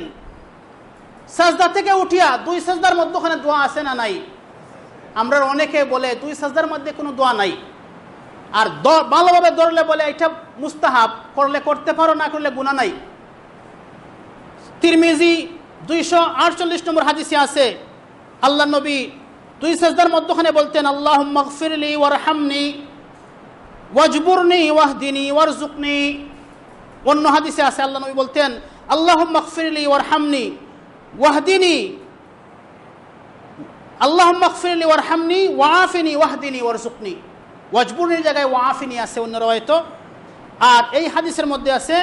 সাজদা থেকে উঠিয়া দুই সাজদার মধ্যে ওখানে দোয়া আছে না নাই? আমরা অনেকে বলে দুই সাজদার মধ্যে কোনো দোয়া নাই। আর ভালোভাবে ধরলে বলে এটা মুস্তাহাব, করলে করতে পারো, না করলে গুণা নাই। তিরমিজি দুইশো আটচল্লিশ নম্বর হাদিসে আছে, আল্লাহ নবী দুই সাজদার মধ্যখানে বলতেন আল্লাহ মগফিরলি ওয়ারহামনি, ওয়াজবুরনি, ওয়াহদিনী ওয়ারজুকনি অন্য হাদিসে আছে, আল্লাহ নবী বলতেন আল্লাহ মগফিরলি ওয়ারহামনি, ওয়াহদিনী আল্লাহ মগফিরলি ওয়ারহামনি, ওয়াফিনি, ওয়াহদিনী ওয়ারজুকনি ওয়াজবুরনির জায়গায় ওয়াফিনি আছে, অন্য রয়তো আর এই হাদিসের মধ্যে আছে,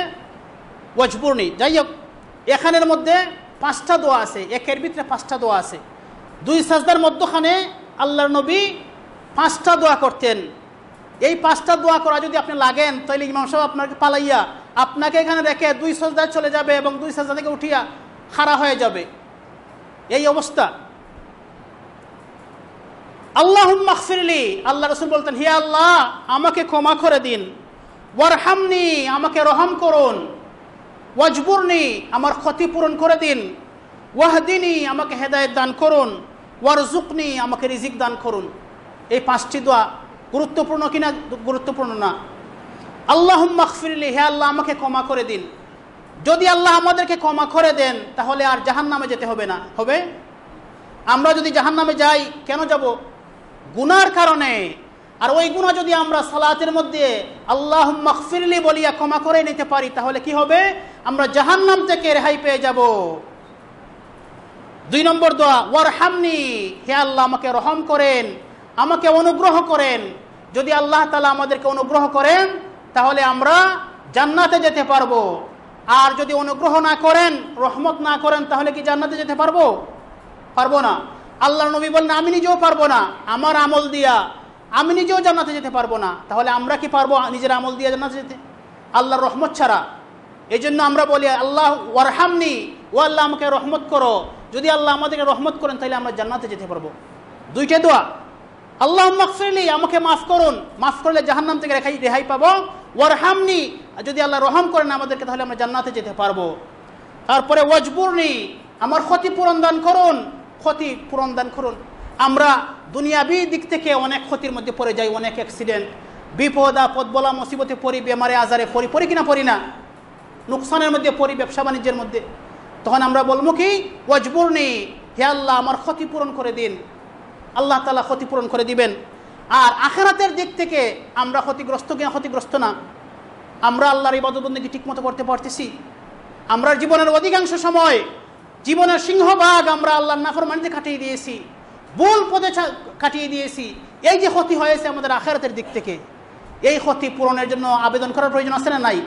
ওয়াজবুরনি। যাই হোক, এখানের মধ্যে পাঁচটা দোয়া আছে, একের ভিতরে পাঁচটা দোয়া আছে। দুই সাজদার মধ্যখানে আল্লাহর নবী পাঁচটা দোয়া করতেন। এই পাঁচটা দোয়া করা যদি আপনি লাগেন তাহলে ইমাম সাহেব আপনাকে পালাইয়া, আপনাকে এখানে রেখে দুই সাজদায় চলে যাবে এবং দুই সাজদা থেকে উঠিয়া খাড়া হয়ে যাবে। এই অবস্থা। আল্লাহ মাহফিরলি আল্লাহ রসুল বলতেন, হে আল্লাহ, আমাকে ক্ষমা করে দিন। ওয়ারহামনি, আমাকে রহম করুন। ওয়াজবুরনি, আমার ক্ষতিপূরণ করে দিন। ওয়াহদিনী, আমাকে হেদায়ত দান করুন। ওয়ারজুকনি আমাকে রিজিক দান করুন। এই পাঁচটি দোয়া গুরুত্বপূর্ণ কিনা? গুরুত্বপূর্ণ না। আল্লাহ মাহফিরলি হে আল্লাহ আমাকে ক্ষমা করে দিন। যদি আল্লাহ আমাদেরকে ক্ষমা করে দেন, তাহলে আর জাহান নামে যেতে হবে না। হবে? আমরা যদি জাহান নামে যাই, কেন যাব? গুনার কারণে। আর ওই গুণা যদি আমরা সালাতের মধ্যে আল্লাহ মখফিরলি বলিয়া ক্ষমা করে নিতে পারি, তাহলে কি হবে? আমরা জাহান্নাম থেকে রেহাই পেয়ে যাব। দুই নম্বর দোয়া ওয়ার হামনি হে আল্লাহ আমাকে রহম করেন, আমাকে অনুগ্রহ করেন। যদি আল্লাহ তালা আমাদেরকে অনুগ্রহ করেন, তাহলে আমরা জান্নাতে যেতে পারব। আর যদি অনুগ্রহ না করেন, রহমত না করেন, তাহলে কি জান্নাতে যেতে পারব? পারব না। আল্লাহ নবী বলেন আমি নিজেও পারব না, আমার আমল দিয়া। আমি নিজেও জান্নাতে যেতে পারব না। তাহলে আমরা কি পারব নিজের আমল দিয়ে জান্নাতে যেতে? আল্লাহর রহমত ছাড়া। এই জন্য আমরা বলি, আল্লাহ, ওয়ারহামনি ও আল্লাহ, আমাকে রহমত করো। যদি আল্লাহ আমাদেরকে রহমত করেন, তাহলে আমরা জান্নাতে যেতে পারব। দুইটা দোয়া। আল্লাহ মাকফিরলি আমাকে মাফ করুন। মাফ করলে জাহান্নাম থেকে রেখাই রেহাই পাবো। ওয়ারহামনি যদি আল্লাহ রহম করেন আমাদেরকে, তাহলে আমরা জান্নাতে যেতে পারব। তারপরে ওয়াজবুরনি, আমার ক্ষতি পূরণ দান করুন। ক্ষতি পূরণ দান করুন। আমরা দুনিয়াবি দিক থেকে অনেক ক্ষতির মধ্যে পড়ে যাই, অনেক অ্যাক্সিডেন্ট বিপদ, আপদ বলা মুসিবতে পড়ি, বেমারে, আজারে পড়ি পড়ি কিনা পড়ি না। নুকসানের মধ্যে পড়ি, ব্যবসা বাণিজ্যের মধ্যে। তখন আমরা বলব কি? ওয়াজবুর নেই হে আল্লাহ, আমার ক্ষতিপূরণ করে দিন। আল্লাহ তালা ক্ষতিপূরণ করে দিবেন। আর আখেরাতের দিক থেকে আমরা ক্ষতিগ্রস্ত কিনা ক্ষতিগ্রস্ত না। আমরা আল্লাহর এই ইবাদতবন্দিকে ঠিকমতো করতে পারতেছি। আমরা জীবনের অধিকাংশ সময় জীবনের সিংহভাগ আমরা আল্লাহর নাফরমানিতে কাটিয়ে দিয়েছি। ভুল পদে কাটিয়ে দিয়েছি। এই যে ক্ষতি হয়েছে আমাদের আখেরাতের দিক থেকে, এই ক্ষতি পূরণের জন্য আবেদন করার প্রয়োজন আছে না নাই?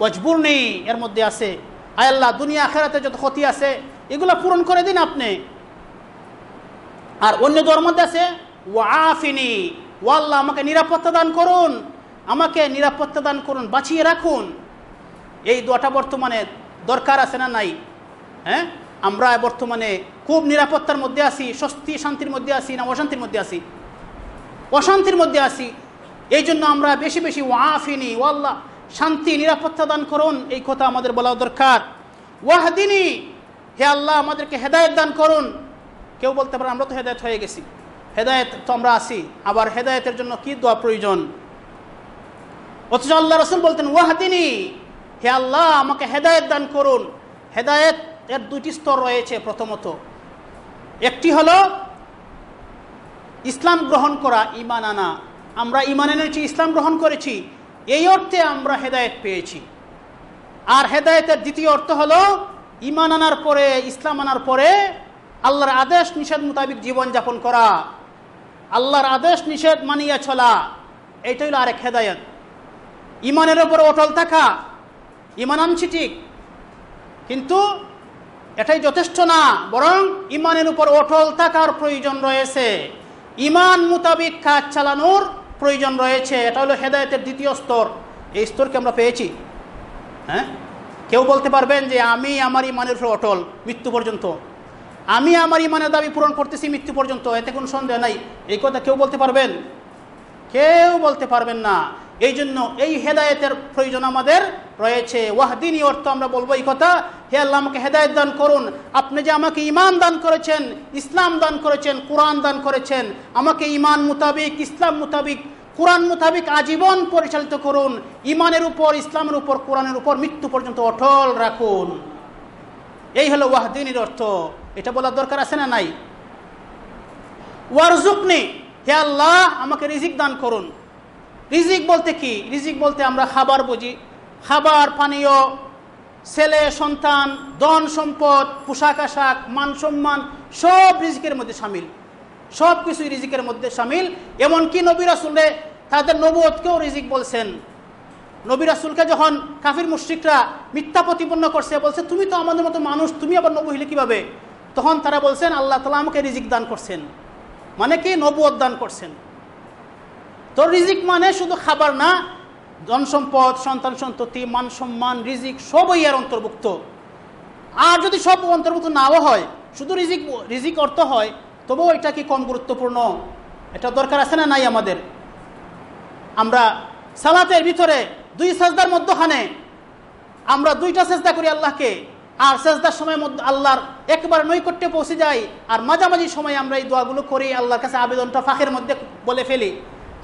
ওয়াজবুর নেই এর মধ্যে আছে আয় আল্লাহ, দুনিয়া আখেরাতে যত ক্ষতি আছে, এগুলো পূরণ করে দিন আপনি। আর অন্য দোয়ার মধ্যে আছে ওয়াফিনি আল্লাহ আমাকে নিরাপত্তা দান করুন, আমাকে নিরাপত্তা দান করুন, বাঁচিয়ে রাখুন। এই দোয়াটা বর্তমানে দরকার আছে না নাই? হ্যাঁ? আমরা বর্তমানে খুব নিরাপত্তার মধ্যে আছি, স্বস্তি, শান্তির মধ্যে আছি না অশান্তির মধ্যে আছি? অশান্তির মধ্যে আছি। এই জন্য আমরা বেশি বেশি ওয়াফিনি আল্লাহ শান্তি, নিরাপত্তা দান করুন, এই কথা আমাদের বলা দরকার। ওয়াহদিনী, হে আল্লাহ, আমাদেরকে হেদায়ত দান করুন। কেউ বলতে পারে, আমরা তো হেদায়ত হয়ে গেছি। হেদায়ত তো আমরা আছি। আবার হেদায়তের জন্য কি দোয়া প্রয়োজন? অথচ আল্লাহ রসুল বলতেন, ওয়াহাদিনী, হে আল্লাহ, আমাকে হেদায়ত দান করুন। হেদায়ত এর দুটি স্তর রয়েছে প্রথমত। একটি হলো, ইসলাম গ্রহণ করা ইমান আনা। আমরা ইমান এনেছি, ইসলাম গ্রহণ করেছি। এই অর্থে আমরা হেদায়ত পেয়েছি। আর হেদায়তের দ্বিতীয় অর্থ হলো ইমান আনার পরে, ইসলাম আনার পরে আল্লাহর আদেশ, নিষেধ মোতাবিক জীবনযাপন করা। আল্লাহর আদেশ, নিষেধ মানিয়ে চলা, এইটাই হলো আরেক হেদায়ত। ইমানের ওপর অটল থাকা ইমান আনছি ঠিক, কিন্তু এটাই যথেষ্ট না, বরং ইমানের উপর অটল থাকার প্রয়োজন রয়েছে। ইমান মোতাবিক কাজ চালানোর প্রয়োজন রয়েছে, এটা হলো হেদায়তের দ্বিতীয় স্তর। এই স্তরকে আমরা পেয়েছি। হ্যাঁ? কেউ বলতে পারবেন যে, আমি আমার ইমানের উপর অটল, মৃত্যু পর্যন্ত। আমি আমার ইমানের দাবি পূরণ করতেছি মৃত্যু পর্যন্ত, এতে কোনো সন্দেহ নাই। এই কথা কেউ বলতে পারবেন? কেউ বলতে পারবেন না। এই জন্য এই হেদায়েতের প্রয়োজন আমাদের রয়েছে। ওয়াহদিনী অর্থ আমরা বলব এই কথা, হে আল্লাহ, আমাকে হেদায়ত দান করুন। আপনি যে আমাকে ইমান দান করেছেন, ইসলাম দান করেছেন, কোরআন দান করেছেন, আমাকে ইমান মোতাবিক, ইসলাম মোতাবিক, কোরআন মোতাবিক আজীবন পরিচালিত করুন। ইমানের উপর, ইসলামের উপর, কোরআনের উপর মৃত্যু পর্যন্ত অটল রাখুন। এই হলো ওয়াহদিনীর অর্থ। এটা বলার দরকার আছে না নাই? ওয়ারজুকনি হে আল্লাহ, আমাকে রিজিক দান করুন। রিজিক বলতে কি? রিজিক বলতে আমরা খাবার বুঝি। খাবার, পানীয়, ছেলে, সন্তান, ধন সম্পদ, পোশাক আশাক, মান সম্মান, সব রিজিকের মধ্যে সামিল। সব কিছুই রিজিকের মধ্যে সামিল। এমনকি নবী রাসুলে তাদের নবুয়তকেও রিজিক বলছেন। নবী রাসুলকে যখন কাফির মুশ্রিকরা মিথ্যা প্রতিপন্ন করছে, বলছে, তুমি তো আমাদের মতো মানুষ, তুমি আবার নবু হইলে কীভাবে? তখন তারা বলছেন, আল্লাহ তালা আমাকে রিজিক দান করছেন। মানে কি? নবুয়ত দান করছেন। তো রিজিক মানে শুধু খাবার না ধন সম্পদ সন্তান সন্ততি, মান সম্মান, রিজিক সবই এর অন্তর্ভুক্ত। আর যদি সব অন্তর্ভুক্ত নাও হয়, শুধু রিজিক রিজিক অর্থ হয়, তবুও এটা কি কম গুরুত্বপূর্ণ? এটা দরকার আছে না নাই আমাদের? আমরা সালাতের ভিতরে দুই সাজদার মধ্যখানে আমরা দুইটা চেষ্টা করি আল্লাহকে। আর সেজদার সময় মধ্যে আল্লাহর একবার নৈকট্যে পৌঁছে যাই, আর মাঝামাঝি সময় আমরা এই দোয়াগুলো করি আল্লাহর কাছে আবেদনটা ফাঁকের মধ্যে বলে ফেলি।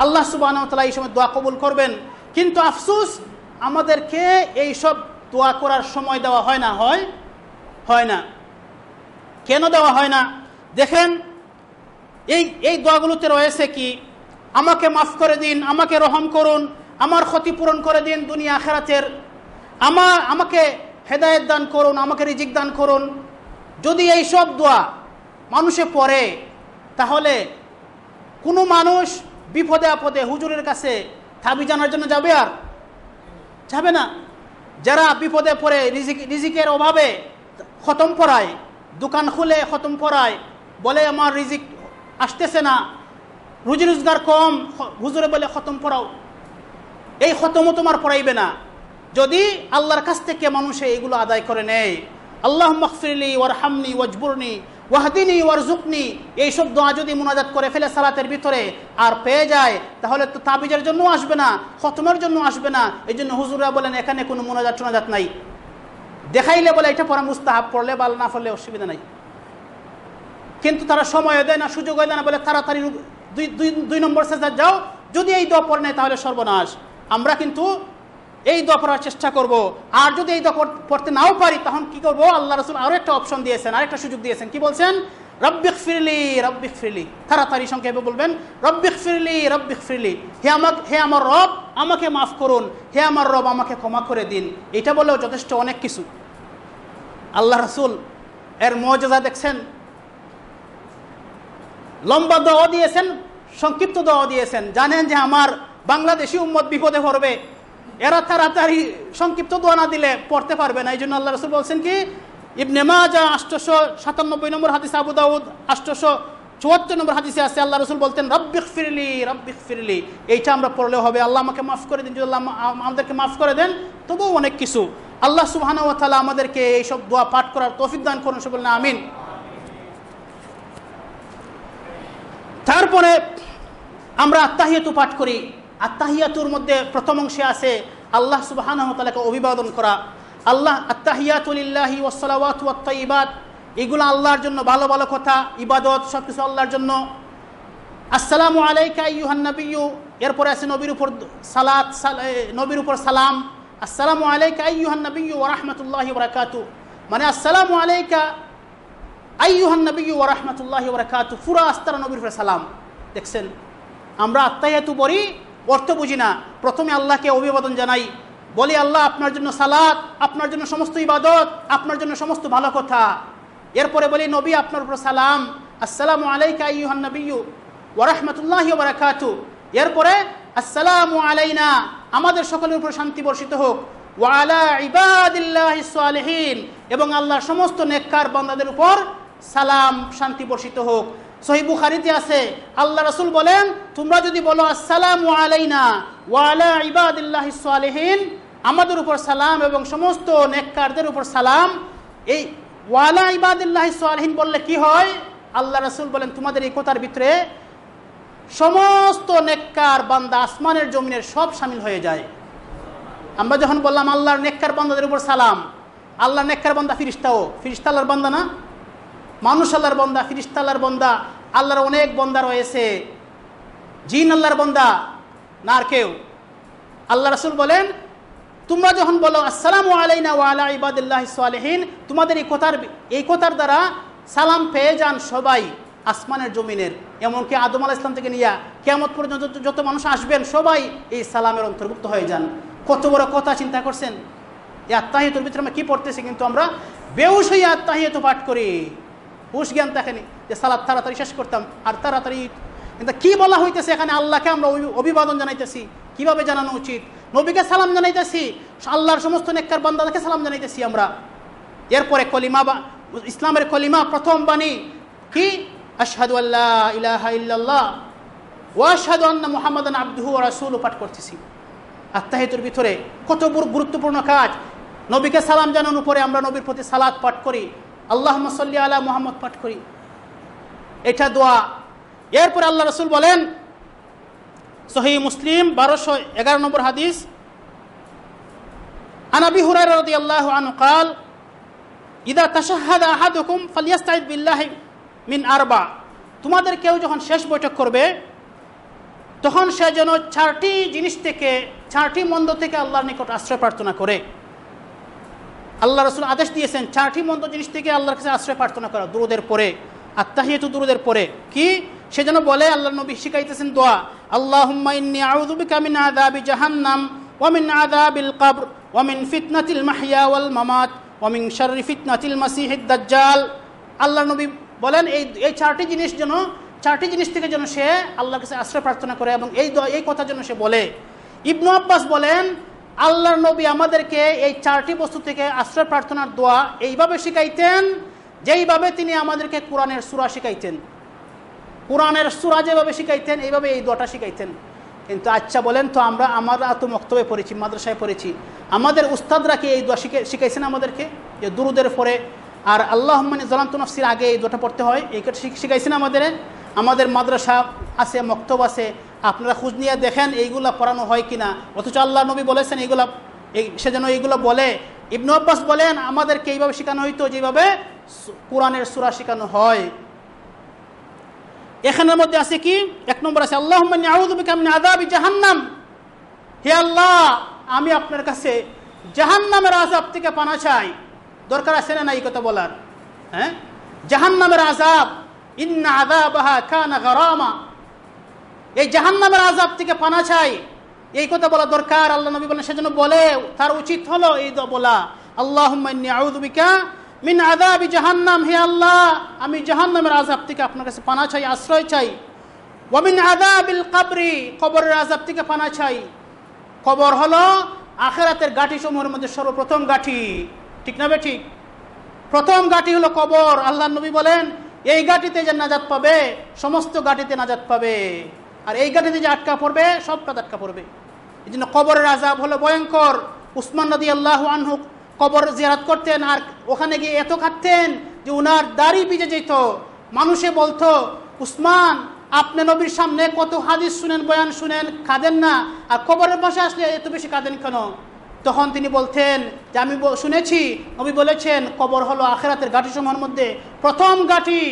আল্লাহ সুবাহ এই সময় দোয়া কবুল করবেন। কিন্তু আফসুস, আমাদেরকে এই সব দোয়া করার সময় দেওয়া হয় না, হয় হয় না। কেন দেওয়া হয় না? দেখেন, এই এই দোয়াগুলোতে রয়েছে কি, আমাকে মাফ করে দিন, আমাকে রহম করুন, আমার ক্ষতিপূরণ করে দিন দুনিয়া আখেরাতের। আমার আমাকে হেদায়ত দান করুন, আমাকে রিজিক দান করুন। যদি এই সব দোয়া মানুষে পড়ে, তাহলে কোনো মানুষ বিপদে আপদে হুজুরের কাছে থাবি জানার জন্য যাবে আর? যাবে না। যারা বিপদে পড়ে, রিজিক, রিজিকের অভাবে খতম পড়ায়, দোকান খুলে খতম পড়ায়, বলে আমার রিজিক আসতেছে না, রুজি রোজগার কম হুজুরে বলে খতম পড়াও। এই খতমও তোমার পড়াইবে না। যদি আল্লাহর কাছ থেকে মানুষে এগুলো আদায় করে নেয় আল্লাহ মকফিরলি ওয়ার হামনি ওয়াজবুরনি, ওয়াহদিনী ওয়ারজুকনি এইসব দোয়া যদি মোনাজাত করে ফেলে সালাতের ভিতরে আর পেয়ে যায়, তাহলে তো তাবিজের জন্য আসবে না, খতমের জন্য আসবে না। এই জন্য হুজুরা বলেন, এখানে কোনো মোনাজাত টোনাজাত নাই। দেখাইলে বলে এটা পড়া মুস্তাহাব, পড়লে বাল না পড়লে অসুবিধা নাই। কিন্তু তারা সময় দেয় না সুযোগ দেয় না, বলে তাড়াতাড়ি দুই দুই দুই নম্বর সেজার যাও, যদি এই দোয়া পড়ে নেয় তাহলে সর্বনাশ। আমরা কিন্তু এই দোয়া পড়ার চেষ্টা করব। আর যদি এই দোয়া পড়তে নাও পারি, তখন কি করব? আল্লাহ রসুল আরও একটা অপশন দিয়েছেন, আরেকটা সুযোগ দিয়েছেন। কি বলছেন? রব্বিক ফিরলি রব্বিক ফিরলি। তাড়াতাড়ি সংক্ষেপে বলবেন, রব্বিক ফিরলি রব্বিক ফিরলি। হে আমাকে হে আমার রব, আমাকে মাফ করুন। হে আমার রব, আমাকে ক্ষমা করে দিন। এটা বলেও যথেষ্ট অনেক কিছু। আল্লাহ রসুল এর মর্যাদা দেখছেন, লম্বা দোয়া দিয়েছেন, সংক্ষিপ্ত দোয়া দিয়েছেন। জানেন যে আমার বাংলাদেশি উম্মত বিপদে পড়বে। এরা তাড়াতাড়ি সংক্ষিপ্ত দোয়া দিলে পড়তে পারবে না। এই জন্য আল্লাহ রসুল বলছেন কি, ইবনে মাজা আষ্টশো সাতানব্বই নম্বর হাদিস আবু দাউদ আষ্টশো চুয়াত্তর নম্বর হাদিসে আছে, আল্লাহ রসুল বলতেন রব্বিক ফিরলি রব্বিক ফিরলি। এইটা আমরা পড়লেও হবে। আল্লাহ আমাকে মাফ করে দিন, যদি আল্লাহ আমাদেরকে মাফ করে দেন, তবুও অনেক কিছু। আল্লাহ সুবাহানা তালা আমাদেরকে এইসব দোয়া পাঠ করার তৌফিক দান করুন সে বললেন, আমিন। তারপরে আমরা আত্মাহিয়াতু পাঠ করি। আত্মাহিয়াতুর মধ্যে প্রথম অংশে আছে আল্লাহ সুবাহানতালাকে অভিবাদন করা। আল্লাহ আত্মাহিয়াতুলিল্লাহি ওসালাওয়াত ওয়াত্তাইবাদ এগুলো আল্লাহর জন্য ভালো ভালো কথা, ইবাদত সব কিছু আল্লাহর জন্য। আসসালামু আলাইকা ইউহান নবিউ এরপরে আছে নবীর উপর সালাত নবীর উপর সালাম। আসসালামু আলাইকা ইউহান নবিউ ওরহমতুল্লাহি বরাকাতু। মানে আসসালামু আলাইকা আইয়ুহান নবী ওয়া রাহমাতুল্লাহি ওয়া বারাকাতু। পুরা আস্তারা নবীর উপরে সালাম। দেখছেন, আমরা আত্মায়াতু পড়ি অর্থ বুঝি না। প্রথমে আল্লাহকে অভিবাদন জানাই। বলি, আল্লাহ, আপনার জন্য সালাত, আপনার জন্য সমস্ত ইবাদত, আপনার জন্য সমস্ত ভালো কথা। এরপরে বলি, নবী, আপনার উপর সালাম। আসসালামু আলাইকা আইয়ুহান নবী ওয়া রাহমাতুল্লাহি ওয়া বারাকাতু। এরপরে, আসসালামু আলাইনা, আমাদের সকলের উপর শান্তি বর্ষিত হোক। ওয়ালা ইবাদিল্লাহ এবং আল্লাহর সমস্ত নেককার বান্দাদের উপর সালাম, শান্তি বর্ষিত হোক। সহি বুখারিতে আছে, আল্লাহ রসুল বলেন, তোমরা যদি বলো, আসসালাম আলাইনা ওয়ালা ইবাদিল্লাহ সালেহীন আমাদের উপর সালাম এবং সমস্ত নেককারদের উপর সালাম। এই ওয়ালা ইবাদিল্লাহ সালেহীন বললে কি হয়? আল্লাহ রসুল বলেন, তোমাদের এই কথার ভিতরে সমস্ত নেককার বান্দা আসমানের জমিনের সব সামিল হয়ে যায়। আমরা যখন বললাম, আল্লাহর নেককার বান্দাদের উপর সালাম আল্লাহ নেককার বান্দা ফিরিস্তাও, ফিরিস্তা আল্লাহর বান্দা না? মানুষ আল্লাহর বন্দা, ফিরিস্তা আল্লাহর বন্দা, আল্লাহর অনেক বন্দা রয়েছে। জিন আল্লাহর বন্দা, না আর কেউ। আল্লাহ রসুল বলেন, তোমরা যখন বলো, আসসালামু আলাইনা ওয়ালা ইবাদুল্লাহ সালেহীন তোমাদের এই কথার এই কথার দ্বারা সালাম পেয়ে যান সবাই আসমানের জমিনের। এমনকি আদম আলাহ ইসলাম থেকে নিয়ে কেমন পর্যন্ত যত মানুষ আসবেন, সবাই এই সালামের অন্তর্ভুক্ত হয়ে যান। কত বড় কথা চিন্তা করছেন? এই আত্মাহিয়তর ভিতরে আমরা কী পড়তেছি কিন্তু আমরা বেউস হয়ে আত্মাহিয়ত পাঠ করি। হুশ জ্ঞান দেখেনি যে সালাদ তাড়াতাড়ি শেষ করতাম, আর তাড়াতাড়ি। কিন্তু কি বলা হইতেছে এখানে? আল্লাহকে আমরা অভিবাদন জানাইতেছি। কীভাবে জানানো উচিত? নবীকে সালাম জানাইতেছি। আল্লাহর সমস্ত নেককার বান্দাকে সালাম জানাইতেছি আমরা। এরপরে কলিমা বা ইসলামের কলিমা প্রথম বাণী কি? আশহাদু আল্লাহ ইলাহা ইল্লাল্লাহ ওয়াশহাদু আন্না মুহাম্মাদান আবদুহু রাসূলু পাঠ করতেছি। আত্মাহিতুর ভিতরে কত গুরুত্বপূর্ণ কাজ। নবীকে সালাম জানানোর পরে আমরা নবীর প্রতি সালাদ পাঠ করি। আল্লাহ সাল্লি আলা মোহাম্মদ পাঠ করি। এটা দোয়া। এরপরে আল্লাহ রসুল বলেন সহি মুসলিম, বারোশো এগারো নম্বর হাদিস আনাবি হুরাই রদি আল্লাহ আনু কাল, ইদা তাশাহাদ আহাদুকুম ফালিয়াস্তাইদ বিল্লাহি মিন আরবা। তোমাদের কেউ যখন শেষ বৈঠক করবে, তখন সে যেন চারটি জিনিস থেকে, চারটি মন্দ থেকে আল্লাহর নিকট আশ্রয় প্রার্থনা করে। আল্লাহ রসুল আদেশ দিয়েছেন, চারটি মন্দ জিনিস থেকে আল্লাহর কাছে আশ্রয় প্রার্থনা করা, দুরুদের পরে আত্মাহিয়তু দুরুদের পরে। কি? সে যেন বলে, আল্লাহ নবী শিখাইতেছেন দোয়া আল্লাহ ইন্নি আউযুবিকা মিন আযাবি জাহান্নাম, ওয়া মিন আযাবিল কবর ওয়া মিন ফিতনাতিল মাহইয়া ওয়াল মামাত, ওয়া মিন শাররি ফিতনাতিল মাসিহিদ দাজ্জাল। আল্লাহ নবী বলেন, এই এই চারটি জিনিস যেন, চারটি জিনিস থেকে যেন সে আল্লাহর কাছে আশ্রয় প্রার্থনা করে এবং এই এই কথা যেন সে বলে। ইবনু আব্বাস বলেন আল্লাহর নবী আমাদেরকে এই চারটি বস্তু থেকে আশ্রয় প্রার্থনার দোয়া এইভাবে শিখাইতেন, যেইভাবে তিনি আমাদেরকে কোরআনের সুরা শিখাইতেন। কোরআনের সুরা যেভাবে শিখাইতেন, এইভাবে এই দোয়াটা শিখাইতেন। কিন্তু আচ্ছা বলেন তো, আমরা আমরা তো মক্তবে পড়েছি, মাদ্রাসায় পড়েছি, আমাদের উস্তাদরা কি এই দোয়া শিখে, শিখাইছেন আমাদেরকে? যে দুরুদের পরে, আর আল্লাহ মানে জলান্ত নফসির আগে এই দোয়াটা পড়তে হয়, এই শিখাইছেন আমাদের আমাদের মাদ্রাসা আছে, মক্তব আছে আপনারা খোঁজ নিয়ে দেখেন এইগুলা পড়ানো হয় কিনা। অথচ আল্লাহ নবী বলেছেন এইগুলা, এই সে যেন এইগুলো বলে। ইবনু আব্বাস বলেন, আমাদেরকে এইভাবে শেখানো হইতো যেভাবে কোরআনের সুরা শেখানো হয়। এখানের মধ্যে আছে কি? এক নম্বর আছে আল্লাহ আদাবি জাহান্নাম। হে আল্লাহ, আমি আপনার কাছে জাহান্নামের আজাব থেকে পানা চাই। দরকার আছে না না এই কথা বলার? হ্যাঁ? জাহান্নামের আজাব ইন্না আদাবাহা কানা গারামা। এই জাহান্নামের আজাব থেকে পানা চাই। এই কথা বলা দরকার, আল্লাহ নবী বলেন, সেজন্য বলে, তার উচিত হলো এই বলা আল্লাহ আউদুবিকা মিন আদাবি জাহান্নাম। হে আল্লাহ, আমি জাহান্নামের আজাব থেকে আপনার কাছে পানা চাই, আশ্রয় চাই। ওয়ামিন আদাবিল কাবরি, কবরের আজাব থেকে পানা চাই। কবর হলো আখেরাতের গাঠি সমূহের মধ্যে সর্বপ্রথম গাঠি। ঠিক না ঠিক? প্রথম গাঠি হলো কবর। আল্লাহ নবী বলেন, এই গাঠিতে যে নাজাত পাবে, সমস্ত গাঠিতে নাজাত পাবে। আর এই গাঠিতে যে আটকা পড়বে সবটা আটকা পড়বে। এই জন্য কবরের আজাব হলো ভয়ঙ্কর। উসমান নদী আল্লাহ আনহুক কবর জিয়ারাত করতেন আর ওখানে গিয়ে এত খাটতেন যে উনার দাড়ি ভিজে যেত। মানুষে বলতো, উসমান, আপনি নবীর সামনে কত হাদিস শুনেন, বয়ান শুনেন, কাঁদেন না। আর কবরের পাশে আসলে এত বেশি কাঁদেন কেন? তখন তিনি বলতেন, যে আমি শুনেছি, নবী বলেছেন, কবর হলো আখেরাতের গাঠি সমূহের মধ্যে প্রথম গাঠি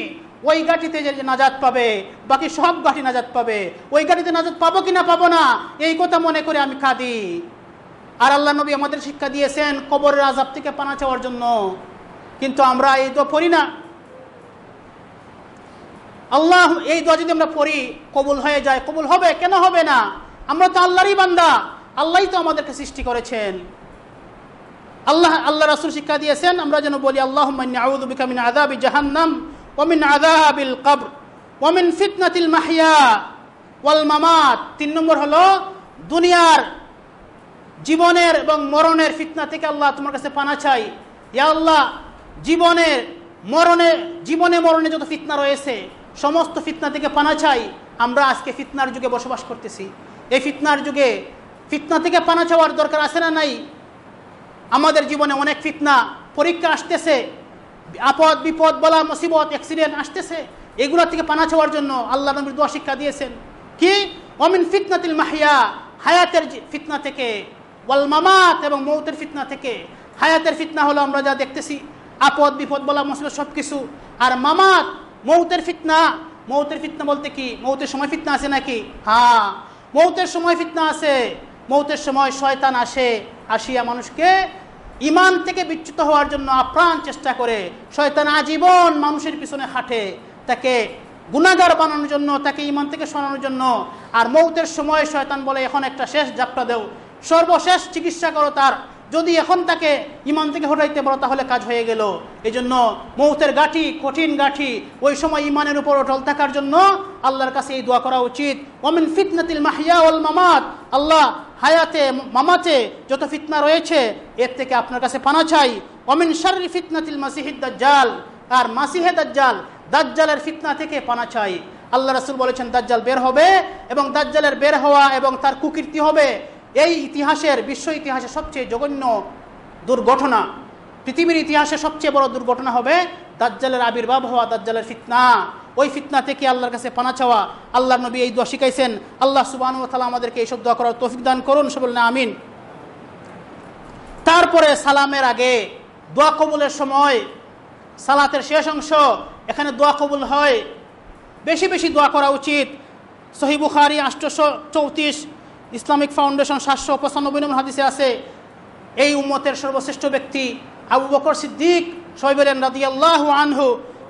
ওই গাঠিতে যে নাজাত পাবে, বাকি সব গাঠি নাজাত পাবে। ওই গাঠিতে নাজাত পাবো কি না পাবো না, এই কথা মনে করে আমি কাঁদি। আর আল্লাহ নবী আমাদের শিক্ষা দিয়েছেন, কবরের আজাব থেকে পানা চাওয়ার জন্য। কিন্তু আমরা এই তো পড়ি না। আল্লাহ, এই দোয়া যদি আমরা পড়ি, কবুল হয়ে যায়। কবুল হবে? কেন হবে না? আমরা তো আল্লাহরই বান্দা। আল্লাহই তো আমাদেরকে সৃষ্টি করেছেন। আল্লাহ আল্লাহ রাসুল শিক্ষা দিয়েছেন, আমরা যেন বলি আল্লাহ মিন আদাবি জাহান্নাম। ওমিন আদাবিল কবর ওমিন ফিতনাতিল মাহিয়া ওয়াল মামাত তিন নম্বর হলো দুনিয়ার জীবনের এবং মরণের ফিতনা থেকে আল্লাহ তোমার কাছে পানা চাই। ইয়া আল্লাহ জীবনের মরণে, জীবনে মরণে যত ফিতনা রয়েছে, সমস্ত ফিতনা থেকে পানা চাই। আমরা আজকে ফিতনার যুগে বসবাস করতেছি। এই ফিতনার যুগে ফিতনা থেকে পানা চাওয়ার দরকার আছে না নাই? আমাদের জীবনে অনেক ফিতনা, পরীক্ষা আসতেছে। আপদ বিপদ বলা মুসিবত অ্যাক্সিডেন্ট আসতেছে। এগুলো থেকে পানা চাওয়ার জন্য আল্লাহ নবীর দোয়া শিক্ষা দিয়েছেন। কি? অমিন ফিতনাতিল মাহিয়া, হায়াতের ফিতনা থেকে, ওয়াল মামাত এবং মৌতের ফিতনা থেকে। হায়াতের ফিতনা হলো আমরা যা দেখতেছি। আপদ, বিপদ বলা মুসিবত সব কিছু আর মামাত, মৌতের ফিতনা। মৌতের ফিতনা বলতে কি? মৌতের সময় ফিতনা আছে নাকি? হ্যাঁ। মৌতের সময় ফিতনা আছে। মৌতের সময় শয়তান আসে, আসিয়া মানুষকে ইমান থেকে বিচ্যুত হওয়ার জন্য আপ্রাণ চেষ্টা করে শয়তান আজীবন মানুষের পিছনে হাঁটে, তাকে গুণাগার বানানোর জন্য, তাকে ইমান থেকে সরানোর জন্য। আর মৌতের সময় শয়তান বলে, এখন একটা শেষ যাত্রা দেও। সর্বশেষ চিকিৎসা করো তার। যদি এখন তাকে ইমান থেকে হটাইতে পারো, তাহলে কাজ হয়ে গেল। এই জন্য মৌতের গাঠি কঠিন গাঠি ওই সময় ইমানের উপর অটল থাকার জন্য আল্লাহর কাছে এই দোয়া করা উচিত। ওমিন ফিতনাতিল মাহিয়া ওয়াল মামাত। আল্লাহ হায়াতে, মামাতে যত ফিতনা রয়েছে, এর থেকে আপনার কাছে পানা চাই। অমিন শাররি ফিতনাতিল মাসিহিদ দাজ্জাল। আর মাসিহে দাজ্জাল, দাজ্জালের ফিতনা থেকে পানা চাই। আল্লাহ রাসূল বলেছেন, দাজ্জাল বের হবে এবং দাজ্জালের বের হওয়া এবং তার কুকীর্তি হবে। এই ইতিহাসের, বিশ্ব ইতিহাসের সবচেয়ে জঘন্য দুর্ঘটনা, পৃথিবীর ইতিহাসে সবচেয়ে বড় দুর্ঘটনা হবে দাজ্জালের আবির্ভাব হওয়া দাজ্জালের ফিতনা। ওই ফিতনা থেকে আল্লাহর কাছে পানা চাওয়া আল্লাহ নবী এই দোয়া শিখাইছেন। আল্লাহ সুবাহ তালা আমাদেরকে এইসব দোয়া করার তৌফিক দান করুন সে বললেন আমিন। তারপরে সালামের আগে দোয়া কবুলের সময়, সালাতের শেষ অংশ, এখানে দোয়া কবুল হয়। বেশি বেশি দোয়া করা উচিত। সহি বুখারি আষ্টশো চৌত্রিশ, ইসলামিক ফাউন্ডেশন সাতশো পঁচানব্বই নম্বর হাদিসে আছে, এই উম্মতের সর্বশ্রেষ্ঠ ব্যক্তি আবু বকর সিদ্দিক, সবাই বলেন আল্লাহ আনহু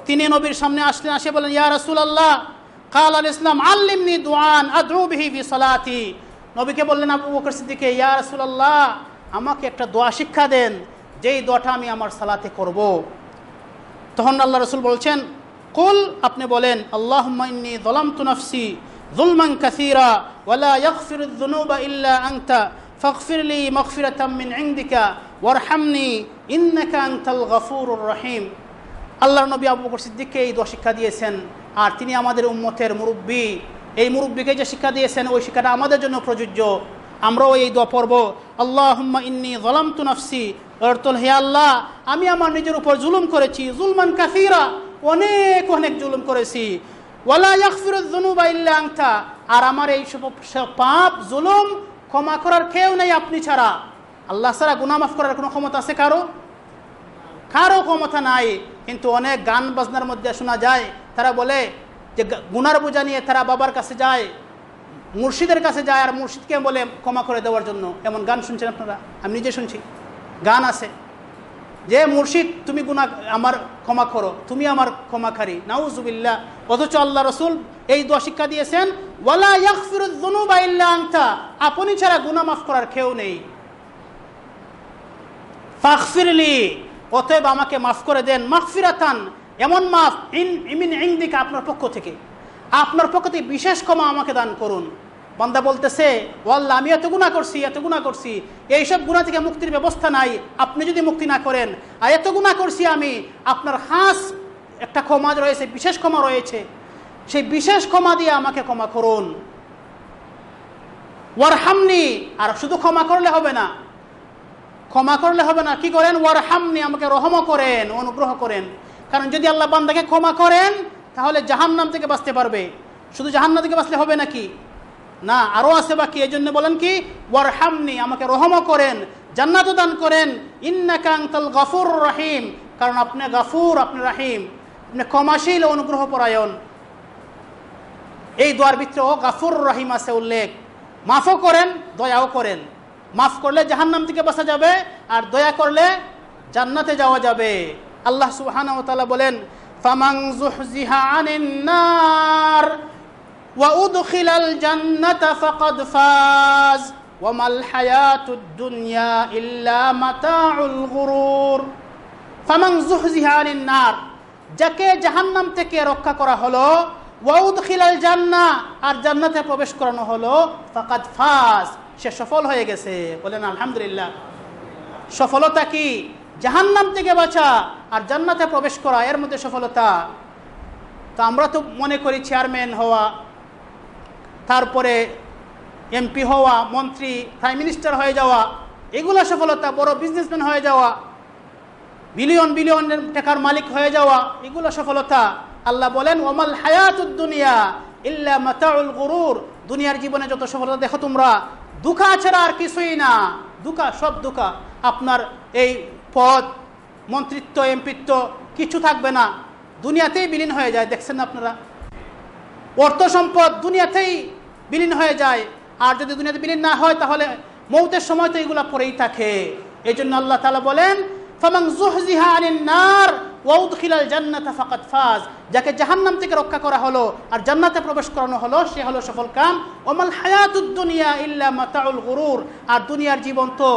তিনি নবীর সামনে আসলেন, আসে বলেন ইয়া রসুল আল্লাহ কাল আল ইসলাম আল্লিমনি দুয়ান আদ্রুবিহি বি সালাতি। নবীকে বললেন, আবু বকর সিদ্দিকে, ইয়া রসুল আল্লাহ আমাকে একটা দোয়া শিক্ষা দেন, যেই দোয়াটা আমি আমার সালাতে করব। তখন আল্লাহ রসুল বলছেন, কুল, আপনি বলেন আল্লাহ ইন্নি দলাম তুনফসি জুলমান কাসিরা ওয়ালা ইয়াগফিরু যুনুবা ইল্লা আনতা, ফাগফির লি মাগফিরাতাম মিন ইনদিকা, ওয়ারহামনি, ইন্নাকা আনতাল গফুরুর রহিম। আল্লাহর নবী আবু বকর সিদ্দিককে এই দোয়া শিক্ষা দিয়েছেন। আর তিনি আমাদের উম্মতের মুরব্বী। এই মুরব্বীকে যে শিক্ষা দিয়েছেন, ওই শিক্ষাটা আমাদের জন্য প্রযোজ্য। আমরাও এই দোয়া পড়ব আল্লাহ ইন্নি জলাম তু নফসি অর্তল হে আল্লাহ, আমি আমার নিজের উপর জুলুম করেছি, জুলমান কাফিরা অনেক অনেক জুলুম করেছি। ওয়ালা আর আমার এই পাপ, জুলুম ক্ষমা করার কেউ নেই আপনি ছাড়া। আল্লাহ ছাড়া গুনাহ মাফ করার কোনো ক্ষমতা আছে কারও? কারও ক্ষমতা নাই, কিন্তু অনেক গান বাজনার মধ্যে শোনা যায়। তারা বলে যে গুনার বোঝা নিয়ে তারা বাবার কাছে যায়, মুর্শিদের কাছে যায়, আর মুর্শিদকে বলে ক্ষমা করে দেওয়ার জন্য। এমন গান শুনছেন আপনারা? আমি নিজে শুনছি। গান আছে। যে মুর্শিদ, তুমি গুণা আমার ক্ষমা করো, তুমি আমার ক্ষমাকারী। নাউজুবিল্লাহ। অথচ আল্লাহ রসুল এই দোয়া শিক্ষা দিয়েছেন, ওয়ালা আপনি ছাড়া গুনাহ মাফ করার কেউ নেই। অতএব আমাকে মাফ করে দেন। মাগফিরাতান, এমন মাফ ইন, ইমিন ইনদিকা আপনার পক্ষ থেকে। আপনার পক্ষ থেকে বিশেষ ক্ষমা আমাকে দান করুন। বান্দা বলতেছে, ওয়াল্লাহ, আমি এত গুণা করছি, এত গুণা করছি। এইসব গুণা থেকে মুক্তির ব্যবস্থা নাই। আপনি যদি মুক্তি না করেন, আর এত গুণা করছি আমি, আপনার হাঁস একটা ক্ষমা রয়েছে, বিশেষ ক্ষমা রয়েছে। সেই বিশেষ ক্ষমা দিয়ে আমাকে ক্ষমা করুন। ওয়ারহামনি, আর শুধু ক্ষমা করলে হবে না। ক্ষমা করলে হবে না। কি করেন? ওয়ার হামনি আমাকে রহম করেন, অনুগ্রহ করেন। কারণ যদি আল্লাহ বান্দাকে ক্ষমা করেন, তাহলে জাহান্নাম থেকে বাঁচতে পারবে। শুধু জাহান্নাম থেকে বাঁচলে হবে নাকি? না, আরও আছে বাকি। এই জন্য বলেন কি? ওয়ার হামনি আমাকে রহম করেন জান্নাত দান করেন। ইন্নাকাংতাল গাফুর রাহিম। কারণ আপনি গাফুর, আপনি রাহিম। আপনি ক্ষমাশীল অনুগ্রহ পরায়ণ এই দোয়ার ভিতরে ও গাফুর রহিম আছে উল্লেখ। মাফও করেন, দয়াও করেন। মাফ করলে জাহান্নাম থেকে বাঁচা যাবে, আর দয়া করলে জান্নাতে যাওয়া যাবে। আল্লাহ সুবহানাহু ওয়া বলেন দুনিয়া ইল্লা যাকে জাহান্নাম থেকে রক্ষা করা হলো ওয়াউদ খিলাল জান্না আর জান্নাতে প্রবেশ করানো হলো, ফাকাদ ফাজ। সে সফল হয়ে গেছে। বলেন, আলহামদুলিল্লাহ। সফলতা কি? জাহান্নাম থেকে বাঁচা আর জান্নাতে প্রবেশ করা, এর মধ্যে সফলতা। তো আমরা তো মনে করি চেয়ারম্যান হওয়া, তারপরে এমপি হওয়া, মন্ত্রী, প্রাইম মিনিস্টার হয়ে যাওয়া, এগুলো সফলতা। বড় বিজনেসম্যান হয়ে যাওয়া, বিলিয়ন বিলিয়ন টাকার মালিক হয়ে যাওয়া, এগুলো সফলতা। আল্লাহ বলেন, ওমাল হায়াতুদ দুনিয়া ইল্লা মাতাউল গুরুর। দুনিয়ার জীবনে যত সফলতা দেখো তোমরা দুঃখা ছাড়া আর কিছুই না। দুঃখা, সব দুঃখা। আপনার এই পদ, মন্ত্রিত্ব, এমপিত্ব, কিছু থাকবে না। দুনিয়াতেই বিলীন হয়ে যায়, দেখছেন আপনারা? অর্থ সম্পদ দুনিয়াতেই বিলীন হয়ে যায়। আর যদি দুনিয়াতে বিলীন না হয়, তাহলে মৌতের সময় তো এগুলো পরেই থাকে। এই জন্য আল্লাহ তালা বলেন ফামাং জুহজিহা আনিন নার ওয়াউদখিলাল জান্নাতা ফাকাদ ফাজ। যাকে জাহান্নাম থেকে রক্ষা করা হলো আর জান্নাতে প্রবেশ করানো হলো, সে হলো সফল কাম। ওমাল হায়াতুদ দুনিয়া ইল্লা মাতাউল গুরুর। আর দুনিয়ার জীবন তো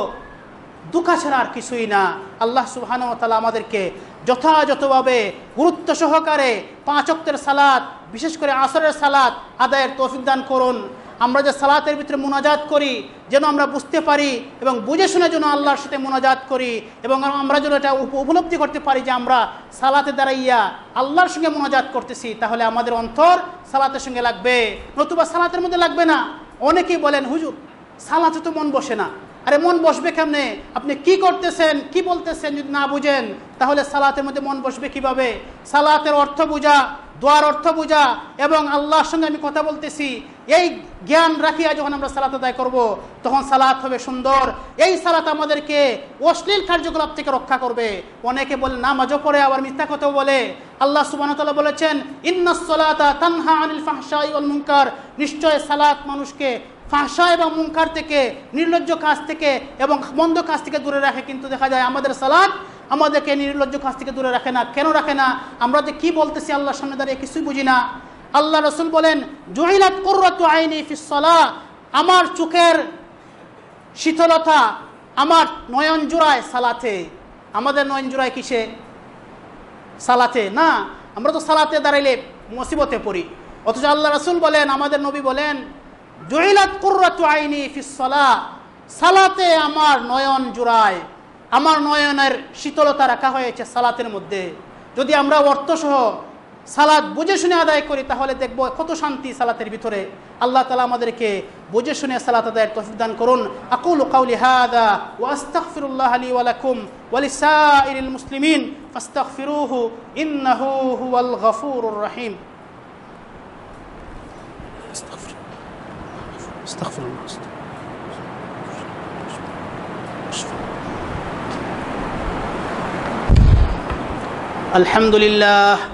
দুঃখা ছাড়া আর কিছুই না। আল্লাহ সুবহানাহু ওয়া আমাদেরকে যথাযথভাবে গুরুত্ব সহকারে পাঁচ অক্তের সালাত, বিশেষ করে আসরের সালাত আদায়ের তৌফিক দান করুন। আমরা যে সালাতের ভিতরে মোনাজাত করি, যেন আমরা বুঝতে পারি এবং বুঝে শুনে যেন আল্লাহর সাথে মোনাজাত করি এবং আমরা যেন এটা উপ- উপলব্ধি করতে পারি যে আমরা সালাতে দাঁড়াইয়া আল্লাহর সঙ্গে মোনাজাত করতেছি, তাহলে আমাদের অন্তর সালাতের সঙ্গে লাগবে। নতুবা সালাতের মধ্যে লাগবে না। অনেকেই বলেন, হুজুর, সালাতে তো মন বসে না। আরে মন বসবে কেমনে? আপনি কি করতেছেন, কি বলতেছেন যদি না বুঝেন, তাহলে সালাতের মধ্যে মন বসবে কীভাবে? সালাতের অর্থ বোঝা, দোয়ার অর্থ বোঝা এবং আল্লাহর সঙ্গে আমি কথা বলতেছি। এই জ্ঞান রাখিয়া যখন আমরা সালাত আদায় করব, তখন সালাত হবে সুন্দর। এই সালাত আমাদেরকে অশ্লীল কার্যকলাপ থেকে রক্ষা করবে। অনেকে বলে, নামাজও পড়ে, আবার মিথ্যা কথাও বলে। আল্লাহ সুবাহতাল্লাহ বলেছেন ইন্নাসলাতা তানহা আনিল ফাহশাই ওয়াল মুনকার। নিশ্চয় সালাত মানুষকে ফাঁসা এবং মুনকার থেকে, নির্লজ্জ কাজ থেকে এবং মন্দ কাজ থেকে দূরে রাখে। কিন্তু দেখা যায়, আমাদের সালাদ আমাদেরকে নির্লজ্জ কাজ থেকে দূরে রাখে না। কেন রাখে না? আমরা যে কি বলতেছি আল্লাহর সামনে দাঁড়িয়ে কিছুই বুঝি না। আল্লাহ রসুল বলেন, জহিলাত কুররাতু আইনি ফিসলা আমার চোখের শীতলতা আমার নয়ন জোড়ায় সালাতে। আমাদের নয়ন জোড়ায় কিসে? সালাতে। না, আমরা তো সালাতে দাঁড়াইলে মুসিবতে পড়ি। অথচ আল্লাহ রাসুল বলেন, আমাদের নবী বলেন, জহিলাত কুর্রাতু আইনি ফিসলা সালাতে আমার নয়ন জোড়ায় আমার নয়নের শীতলতা রাখা হয়েছে সালাতের মধ্যে। যদি আমরা অর্থসহ সালাদ বুঝে শুনে আদায় করি তাহলে দেখব কত শান্তি সালাতের ভিতরে আল্লাহ তালা আমাদেরকে বুঝে শুনে সালাত আদায়ের তৌফিক দান করুন আকুল কাউলি হাদা ওয়া আস্তাগফিরুল্লাহ লি ওয়া লাকুম ওয়া লিসাইরিল মুসলিমিন ফাস্তাগফিরুহু ইন্নাহু হুয়াল গফুরুর রহিম আস্তাগফিরুল্লাহ الحمد لله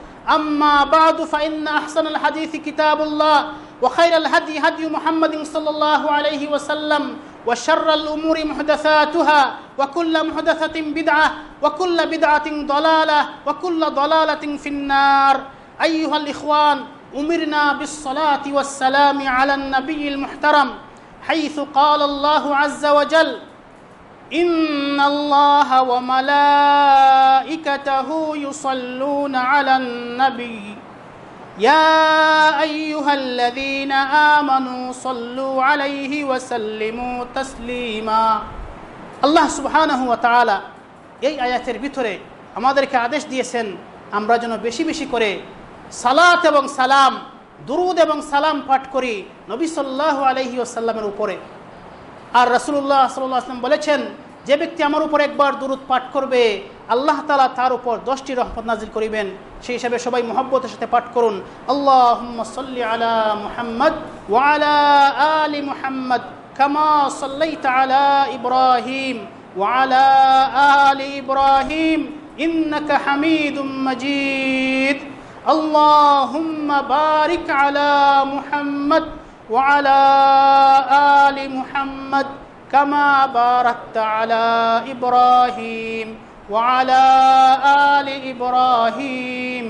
أما بعد فإن أحسن الحديث كتاب الله وخير الهدي هدي محمد صلى الله عليه وسلم وشر الأمور محدثاتها وكل محدثة بدعة وكل بدعة ضلالة وكل ضلالة في النار. أيها الإخوان أمرنا بالصلاة والسلام على النبي المحترم حيث قال الله عز وجل إن الله وملائكته يصلون على النبي يا أيها الذين آمنوا صلوا عليه وسلموا تسليما আল্লাহ সুবহানাহু ওয়া তাআলা এই আয়াতের ভিতরে আমাদেরকে আদেশ দিয়েছেন আমরা যেন বেশি বেশি করে সালাত এবং সালাম দুরুদ এবং সালাম পাঠ করি নবী সাল্লাল্লাহু আলাইহি ওয়াসাল্লামের উপরে আর রাসুল্লাহ সাল্লাহ আসলাম বলেছেন যে ব্যক্তি আমার উপর একবার দুরুদ পাঠ করবে আল্লাহ তালা তার উপর দশটি রহমত নাজিল করিবেন সেই হিসাবে সবাই মোহব্বতের সাথে পাঠ করুন আল্লাহ সাল্লি আলা মুহাম্মদ ওয়ালা আলি মুহাম্মদ কামা সাল্লাইতা আলা ইব্রাহিম ওয়ালা আলি ইব্রাহিম إنك حميد مجيد اللهم بارك على محمد وعلى آل محمد كما باركت على إبراهيم وعلى آل إبراهيم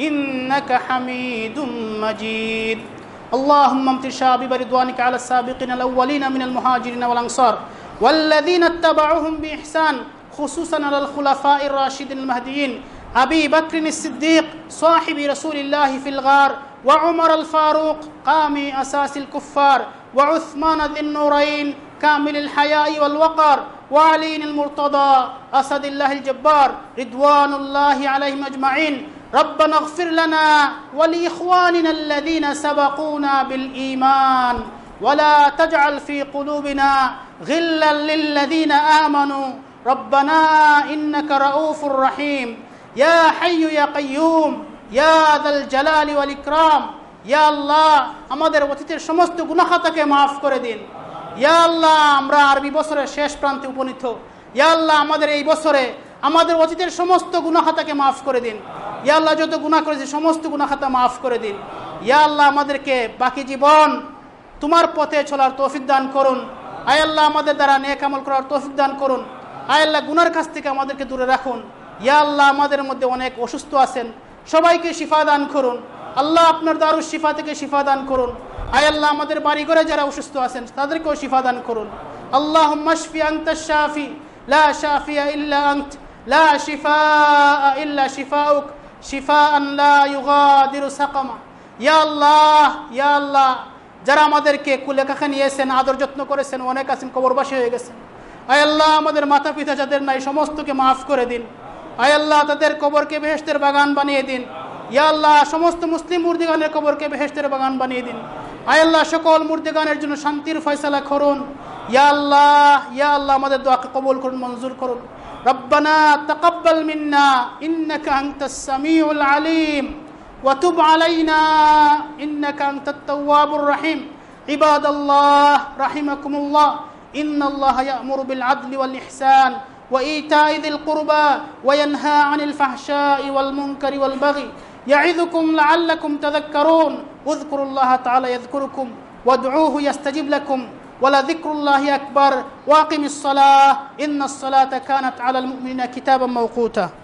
إنك حميد مجيد. اللهم امتشى برضوانك على السابقين الأولين من المهاجرين والأنصار والذين اتبعوهم بإحسان خصوصا على الخلفاء الراشدين المهديين أبي بكر الصديق صاحب رسول الله في الغار وعمر الفاروق قامي أساس الكفار وعثمان ذي النورين كامل الحياء والوقار وعلي المرتضى أسد الله الجبار رضوان الله عليهم أجمعين. ربنا اغفر لنا ولإخواننا الذين سبقونا بالإيمان ولا تجعل في قلوبنا غلا للذين آمنوا. ربنا إنك رؤوف رحيم. يا حي يا قيوم. আমাদের অতীতের সমস্ত গুণাখাতাকে মাফ করে দিন। ইয়া আল্লাহ, আমরা আরবি বছরের শেষ প্রান্তে উপনীত। ইয়া আল্লাহ, আমাদের এই বছরে আমাদের অতীতের সমস্ত গুণাখাতাকে মাফ করে দিন। ইয়া আল্লাহ, যত গুণা করেছে, সমস্ত গুণাখাতা মাফ করে দিন। ইয়া আল্লাহ, আমাদেরকে বাকি জীবন তোমার পথে চলার তৌফিক দান করুন। আয় আল্লাহ, আমাদের দ্বারা নেক আমল করার তৌফিক দান করুন। আয় আল্লাহ, গুনার কাছ থেকে আমাদেরকে দূরে রাখুন। ইয়া আল্লাহ, আমাদের মধ্যে অনেক অসুস্থ আছেন। সবাইকে শিফা দান করুন। আল্লাহ আপনার দারু শিফা থেকে শিফা দান করুন। আয় আল্লাহ, আমাদের বাড়ি ঘরে যারা অসুস্থ আছেন, তাদেরকেও শিফা দান করুন। আল্লাহ মাশফি আন্ত শাফি, লা শাফিয়া ইল্লা আন্ত, লা শিফা ইল্লা শিফাউক শিফা লা ইউগাদিরু সাকামা। ইয়া আল্লাহ ইয়া আল্লাহ, যারা আমাদেরকে কুলে কাখা নিয়েছেন, আদর যত্ন করেছেন, অনেক আছেন, কবরবাসী হয়ে গেছেন। আয় আল্লাহ, আমাদের মাতা পিতা যাদের নাই, সমস্তকে মাফ করে দিন। আয় আল্লাহ তাদের কবরকে বেহেস্তের বাগান বানিয়ে দিন ইয়া আল্লাহ সমস্ত মুসলিম মুর্দিগানের কবরকে বেহেস্তের বাগান বানিয়ে দিন আয় আল্লাহ সকল মুর্দিগানের জন্য শান্তির ফয়সালা করুন ইয়া আল্লাহ ইয়া আল্লাহ আমাদের দোয়াকে কবুল করুন মঞ্জুর করুন ربنا تقبل منا إنك أنت السميع العليم وتب علينا إنك أنت التواب الرحيم عباد الله رحمكم الله إن الله يأمر بالعدل والإحسان وإيتاء ذي القربى وينهى عن الفحشاء والمنكر والبغي يعظكم لعلكم تذكرون. اذكروا الله تعالى يذكركم وادعوه يستجب لكم. ولذكر الله أكبر. واقم الصلاة. إن الصلاة كانت على المؤمنين كتابا موقوتا.